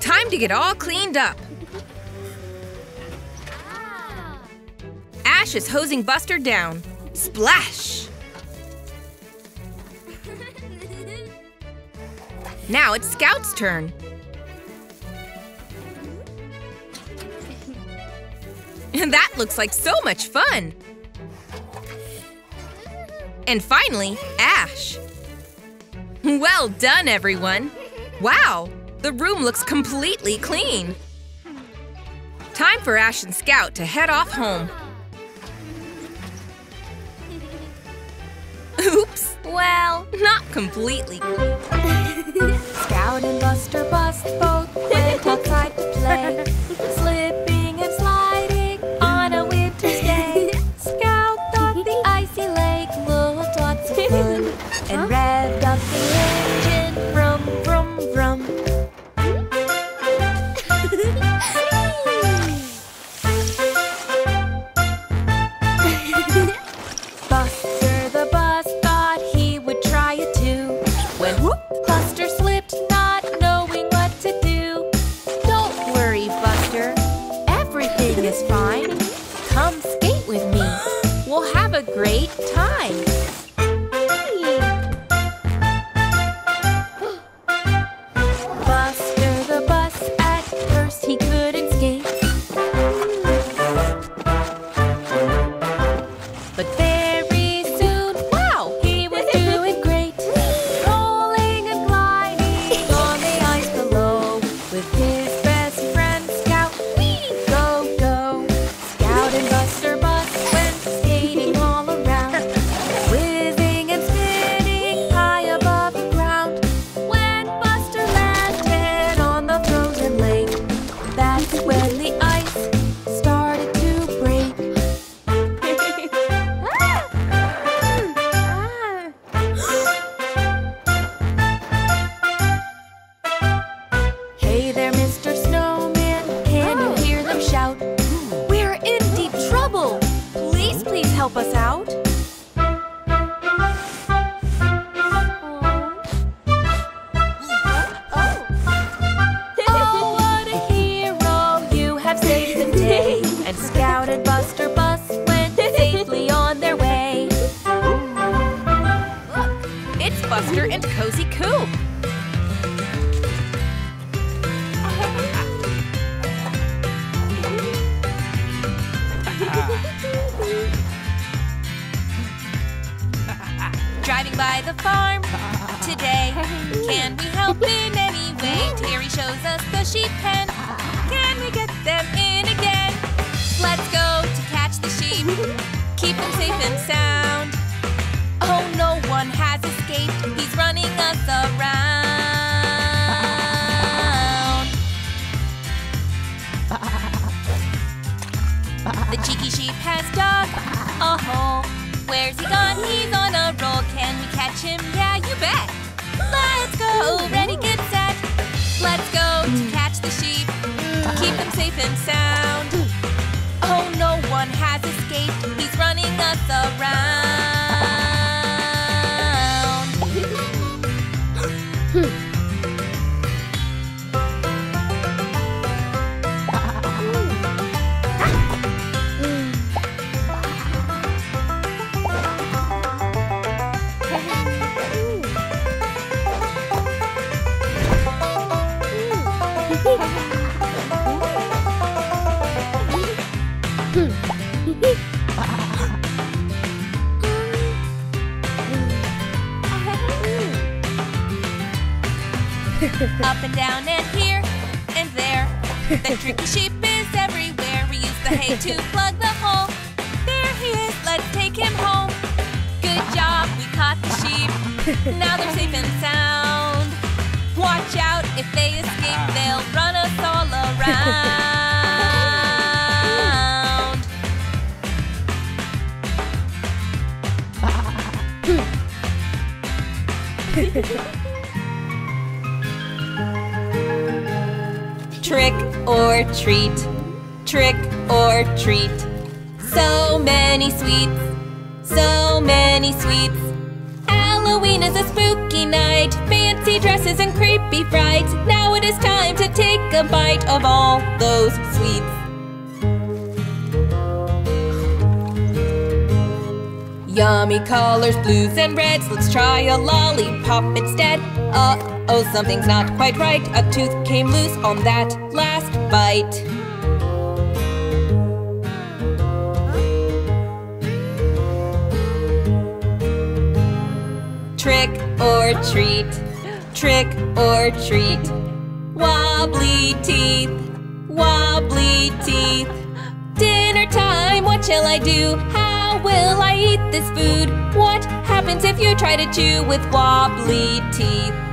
Time to get all cleaned up. Ash is hosing Buster down. Splash! Now it's Scout's turn. And that looks like so much fun. And finally, Ash. Well done, everyone. Wow, the room looks completely clean. Time for Ash and Scout to head off home. Oops, well, not completely. Scout and Buster Bus both went outside to play, great time. The farm today. Can we help in any way? Terry shows us the sheep pen. Can we get them in again? Let's go to catch the sheep. Keep them safe and sound. Oh, no one has escaped. He's running us around. The cheeky sheep has dug a hole. Where's he gone? He's on roll. Can we catch him? Yeah, you bet. Let's go. Ready, get set. Let's go to mm. catch the sheep. Keep them safe and sound. Oh, no one has escaped. He's running us around. Up and down and here and there. The tricky sheep is everywhere. We use the hay to plug the hole. There he is, let's take him home. Good job, we caught the sheep. Now they're safe and sound. Watch out, if they escape, they'll run us all around. Or treat, trick or treat. So many sweets, so many sweets. Halloween is a spooky night, fancy dresses and creepy frights. Now it is time to take a bite of all those sweets. Yummy colors, blues and reds. Let's try a lollipop instead. Uh oh, something's not quite right. A tooth came loose on that Trick or treat, trick or treat. Wobbly teeth, wobbly teeth. Dinner time, what shall I do? How will I eat this food? What happens if you try to chew with wobbly teeth?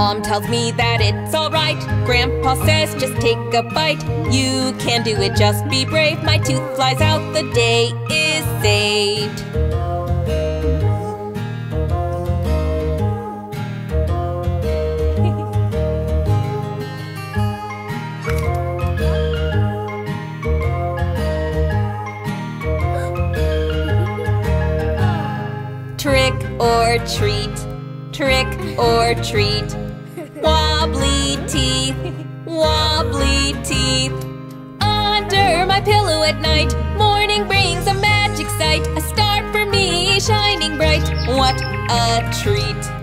Mom tells me that it's alright. Grandpa says just take a bite. You can do it, just be brave. My tooth flies out, the day is saved. Trick or treat, trick or treat. At night, morning brings a magic sight. A star for me, shining bright. What a treat!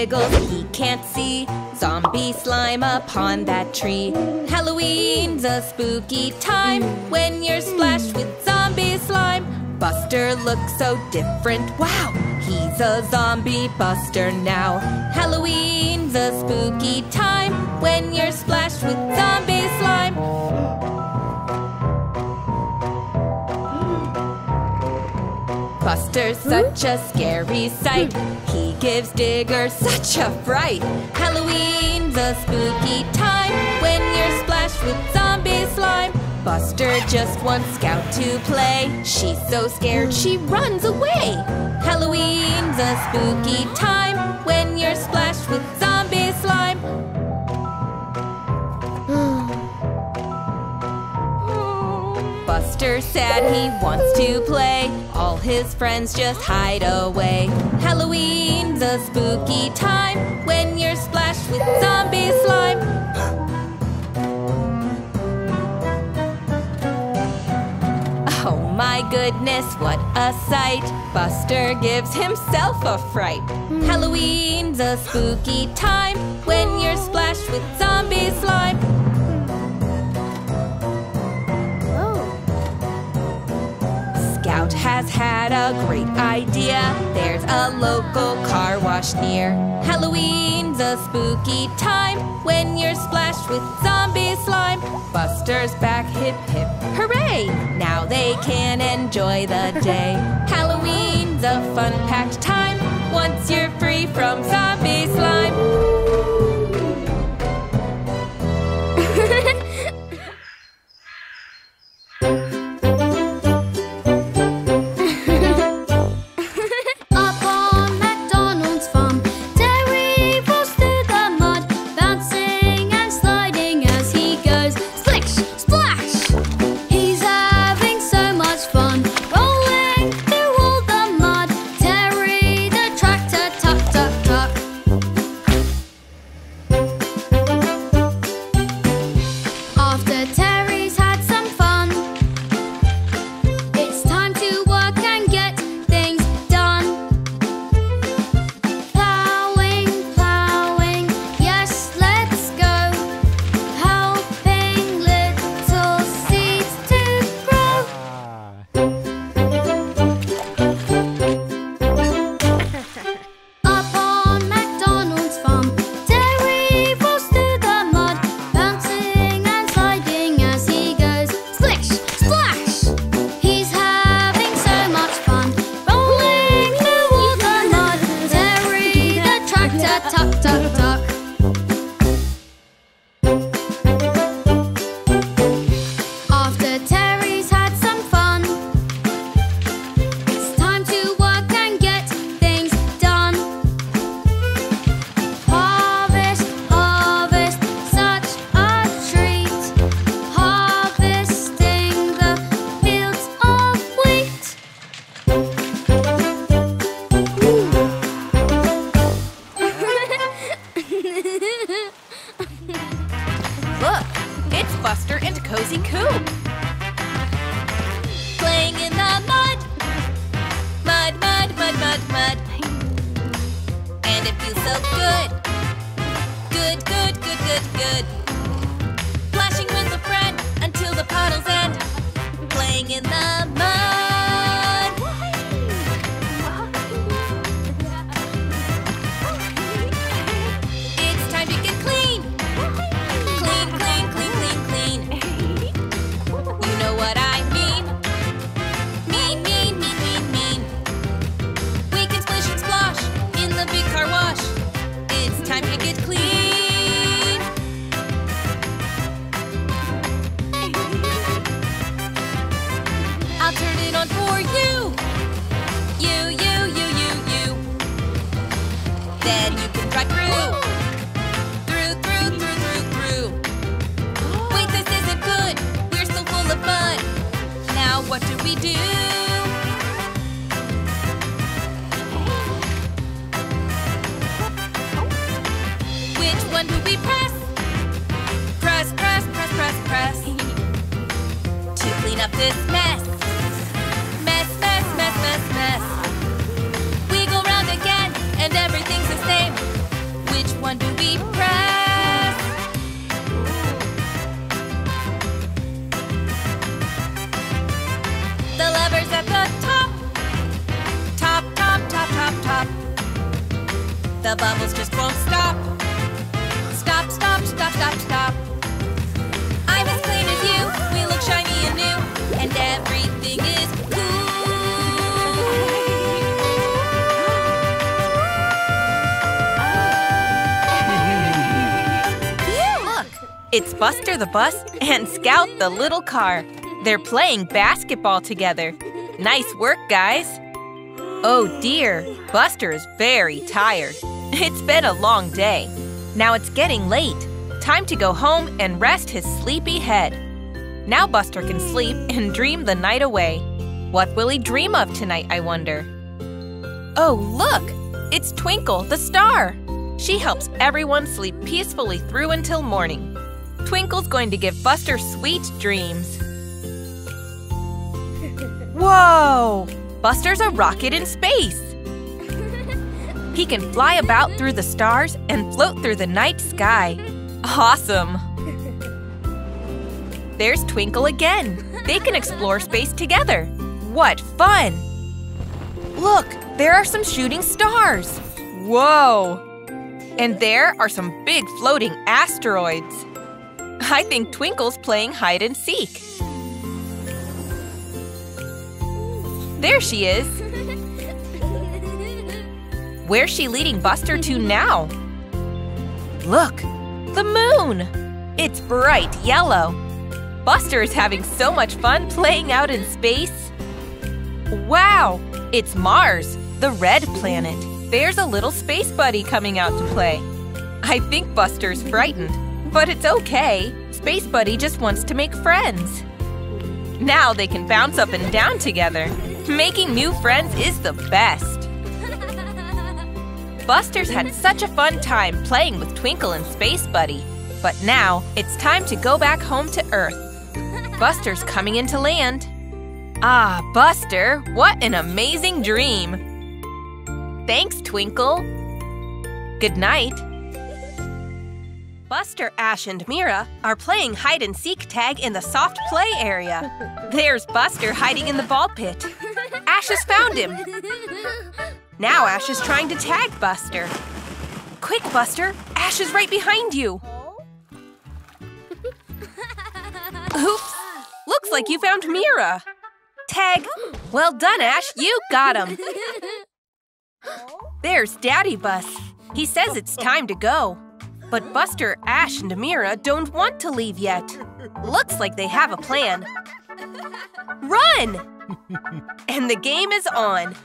Giggles, he can't see zombie slime upon that tree. Halloween's a spooky time when you're splashed with zombie slime. Buster looks so different, wow, he's a zombie buster now. Halloween's a spooky time when you're splashed with zombie slime. Buster's such a scary sight. He gives Digger such a fright. Halloween's a spooky time when you're splashed with zombie slime. Buster just wants Scout to play. She's so scared she runs away. Halloween's a spooky time when you're splashed with Buster said he wants to play. All his friends just hide away. Halloween's a spooky time when you're splashed with zombie slime. Oh my goodness, what a sight! Buster gives himself a fright. Halloween's a spooky time when you're splashed with zombie slime. Has had a great idea. There's a local car wash near. Halloween's a spooky time when you're splashed with zombie slime. Buster's back, hip hip, hooray! Now they can enjoy the day. Halloween's a fun packed time once you're free from zombie slime. The bus and Scout the little car. They're playing basketball together. Nice work, guys. Oh dear, Buster is very tired. It's been a long day. Now it's getting late. Time to go home and rest his sleepy head. Now Buster can sleep and dream the night away. What will he dream of tonight, I wonder? Oh, look! It's Twinkle, the star! She helps everyone sleep peacefully through until morning. Twinkle's going to give Buster sweet dreams. Whoa! Buster's a rocket in space! He can fly about through the stars and float through the night sky. Awesome! There's Twinkle again. They can explore space together. What fun! Look, there are some shooting stars. Whoa! And there are some big floating asteroids. I think Twinkle's playing hide and seek. There she is. Where's she leading Buster to now? Look, the moon! It's bright yellow. Buster is having so much fun playing out in space. Wow, it's Mars, the red planet. There's a little space buddy coming out to play. I think Buster's frightened, but it's okay. Space Buddy just wants to make friends. Now they can bounce up and down together. Making new friends is the best. Buster's had such a fun time playing with Twinkle and Space Buddy. But now it's time to go back home to Earth. Buster's coming into land. Ah, Buster, what an amazing dream! Thanks, Twinkle. Good night. Buster, Ash, and Mira are playing hide and seek tag in the soft play area. There's Buster hiding in the ball pit. Ash has found him. Now Ash is trying to tag Buster. Quick, Buster! Ash is right behind you. Oops! Looks like you found Mira. Tag. Well done, Ash. You got him. There's Daddy Bus. He says it's time to go. But Buster, Ash, and Mira don't want to leave yet. Looks like they have a plan. Run! And the game is on.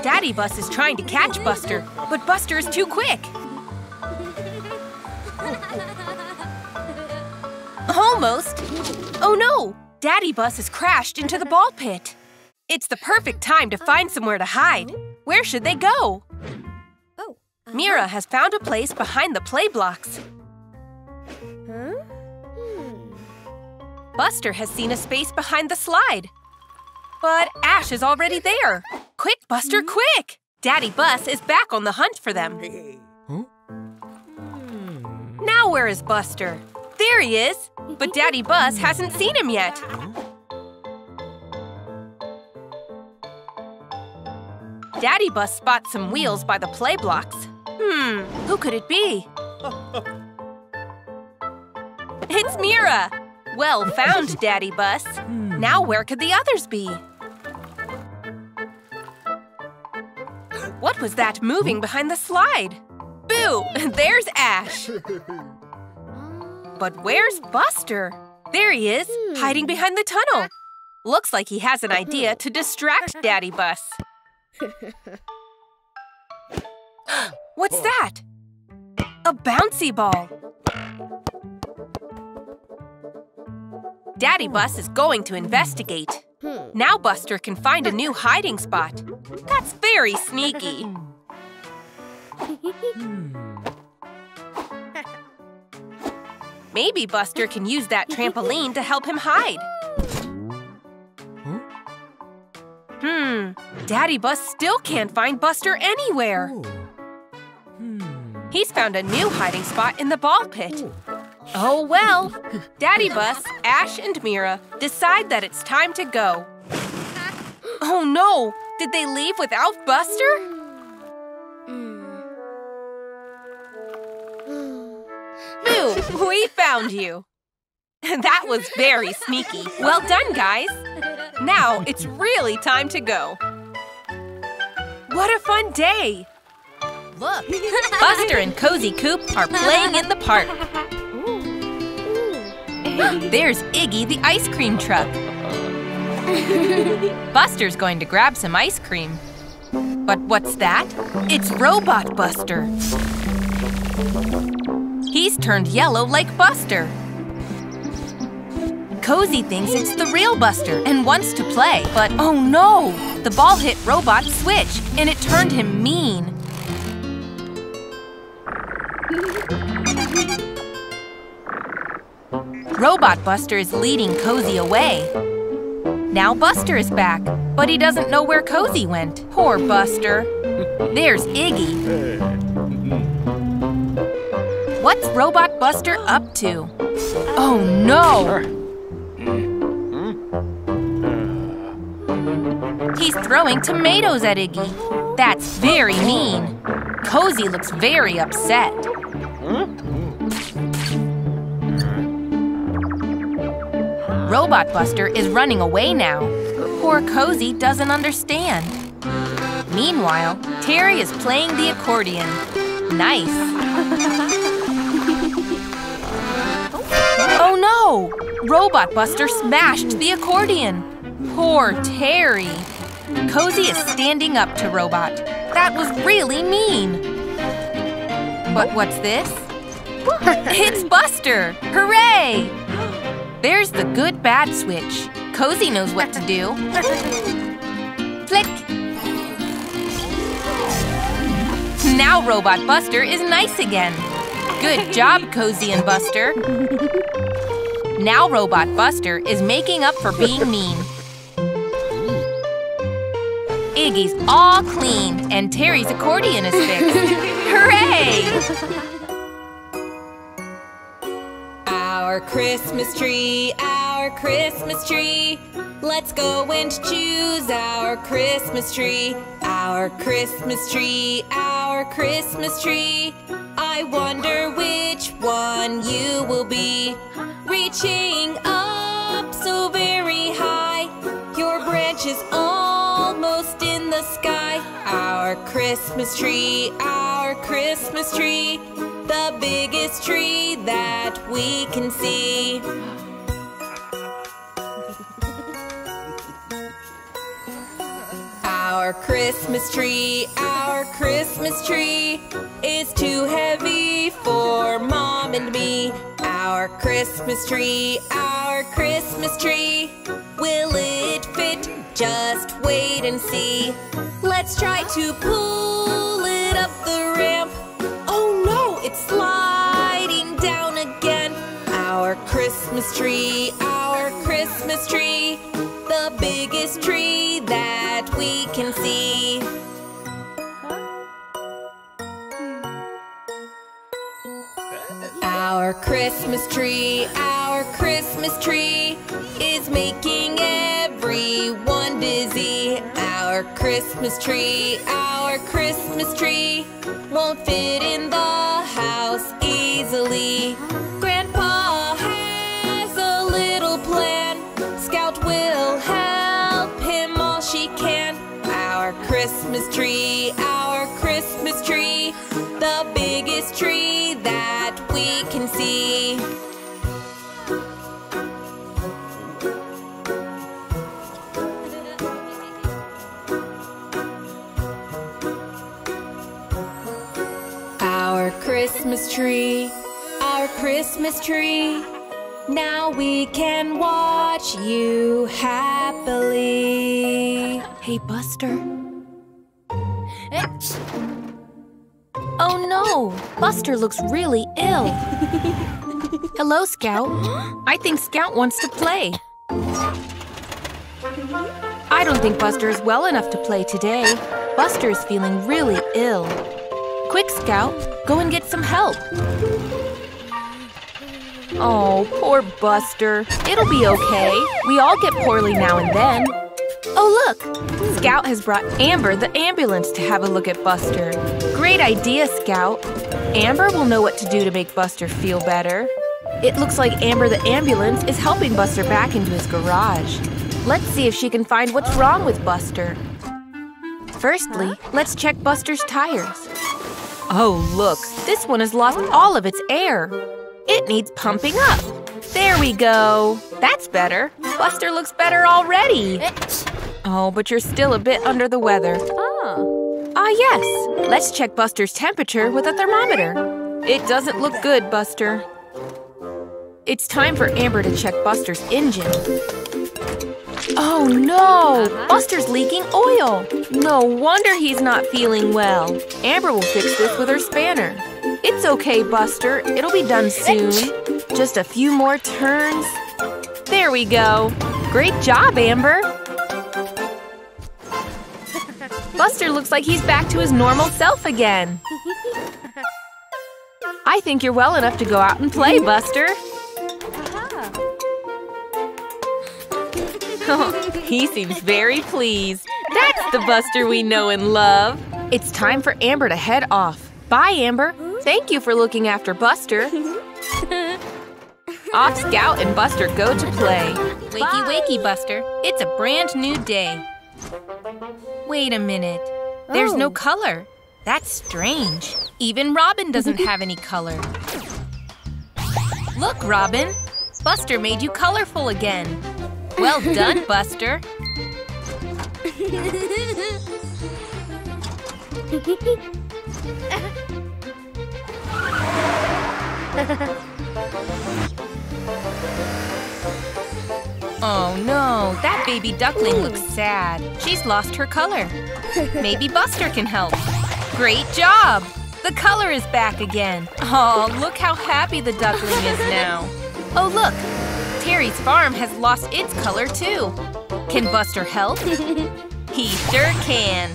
Daddy Bus is trying to catch Buster, but Buster is too quick. Almost. Oh no! Daddy Bus has crashed into the ball pit. It's the perfect time to find somewhere to hide. Where should they go? Oh. Mira has found a place behind the play blocks. Huh? Hmm. Buster has seen a space behind the slide. But Ash is already there. Quick, Buster, hmm? quick! Daddy Bus is back on the hunt for them. Now where is Buster? There he is! But Daddy Bus hasn't seen him yet. Daddy Bus spots some wheels by the play blocks. Hmm, who could it be? It's Mira! Well found, Daddy Bus. Now where could the others be? What was that moving behind the slide? Boo! There's Ash! But where's Buster? There he is, hiding behind the tunnel. Looks like he has an idea to distract Daddy Bus. What's that? A bouncy ball. Daddy Bus is going to investigate. Now Buster can find a new hiding spot. That's very sneaky. Maybe Buster can use that trampoline to help him hide. Hmm, Daddy Bus still can't find Buster anywhere. He's found a new hiding spot in the ball pit. Oh well. Daddy Bus, Ash, and Mira decide that it's time to go. Oh no! Did they leave without Buster? Boo! We found you! That was very sneaky. Well done, guys! Now it's really time to go. What a fun day! Look! Buster and Cozy Coop are playing in the park. There's Iggy the ice cream truck. Buster's going to grab some ice cream. But what's that? It's Robot Buster. He's turned yellow like Buster. Cozy thinks it's the real Buster and wants to play, but oh no! The ball hit Robot's switch and it turned him mean. Robot Buster is leading Cozy away. Now Buster is back, but he doesn't know where Cozy went. Poor Buster. There's Iggy. What's Robot Buster up to? Oh no! He's throwing tomatoes at Iggy. That's very mean. Cozy looks very upset. Robot Buster is running away now. Poor Cozy doesn't understand. Meanwhile, Terry is playing the accordion. Nice. oh no! Robot Buster smashed the accordion. Poor Terry. Cozy is standing up to Robot. That was really mean. But what's this? it's Buster! Hooray! There's the good bad switch. Cozy knows what to do. Flick! Now Robot Buster is nice again. Good job, Cozy and Buster. Now Robot Buster is making up for being mean. Iggy's all clean and Terry's accordion is fixed. Hooray! Our Christmas tree, our Christmas tree. Let's go and choose our Christmas tree. Our Christmas tree, our Christmas tree. I wonder which one you will be. Reaching up so very high, your branches the sky. Our Christmas tree, our Christmas tree, the biggest tree that we can see. Our Christmas tree, our Christmas tree is too heavy for Mom and me. Our Christmas tree, our Christmas tree, will it fit? Just wait and see. Let's try to pull it up the ramp. Oh no, it's sliding down again. Our Christmas tree, our Christmas tree, the biggest tree that we can see. Our Christmas tree, our Christmas tree is making everyone dizzy. Our Christmas tree, our Christmas tree won't fit in the house easily. Grandpa has a little plan. Scout will help him all she can. Our Christmas tree, our Christmas tree, the biggest tree that we can tree, our Christmas tree. Now we can watch you happily. Hey, Buster. Oh no! Buster looks really ill. Hello, Scout. I think Scout wants to play. I don't think Buster is well enough to play today. Buster is feeling really ill. Scout, go and get some help. Oh, poor Buster. It'll be okay. We all get poorly now and then. Oh, look! Scout has brought Amber the ambulance to have a look at Buster. Great idea, Scout. Amber will know what to do to make Buster feel better. It looks like Amber the ambulance is helping Buster back into his garage. Let's see if she can find what's wrong with Buster. Firstly, let's check Buster's tires. Oh, look, this one has lost all of its air. It needs pumping up. There we go. That's better. Buster looks better already. Oh, but you're still a bit under the weather. Oh. Ah, yes. Let's check Buster's temperature with a thermometer. It doesn't look good, Buster. It's time for Amber to check Buster's engine. Oh no! Buster's leaking oil! No wonder he's not feeling well. Amber will fix this with her spanner. It's okay, Buster. It'll be done soon. Just a few more turns. There we go. Great job, Amber. Buster looks like he's back to his normal self again. I think you're well enough to go out and play, Buster. he seems very pleased. That's the Buster we know and love. It's time for Amber to head off. Bye, Amber. Thank you for looking after Buster. off Scout and Buster go to play. Wakey, wakey, Buster. It's a brand new day. Wait a minute. There's no Oh. color. That's strange. Even Robin doesn't have any color. Look, Robin. Buster made you colorful again. Well done, Buster. Oh no, that baby duckling looks sad. She's lost her color. Maybe Buster can help. Great job! The color is back again. Oh, look how happy the duckling is now. Oh, look! Terry's farm has lost its color too. Can Buster help? he sure can.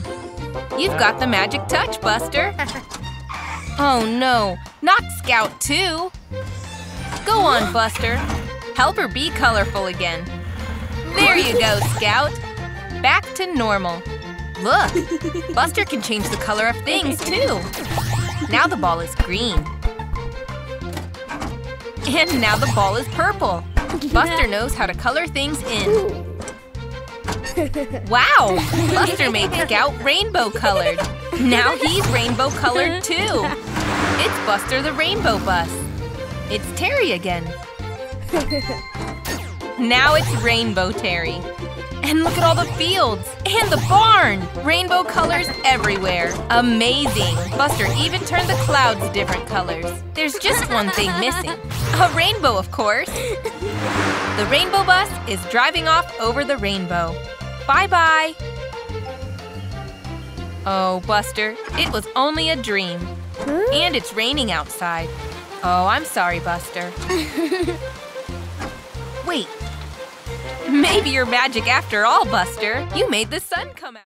You've got the magic touch, Buster. Oh no, not Scout too. Go on, Buster. Help her be colorful again. There you go, Scout. Back to normal. Look, Buster can change the color of things too. Now the ball is green. And now the ball is purple. Buster knows how to color things in. Wow! Buster made Scout rainbow colored. Now he's rainbow colored too. It's Buster the Rainbow Bus. It's Terry again. Now it's Rainbow Terry. And look at all the fields and the barn! Rainbow colors everywhere. Amazing! Buster even turned the clouds different colors. There's just one thing missing. A rainbow, of course. The rainbow bus is driving off over the rainbow. Bye-bye. Oh, Buster, it was only a dream. And it's raining outside. Oh, I'm sorry, Buster. Wait. Maybe you're magic after all, Buster. You made the sun come out.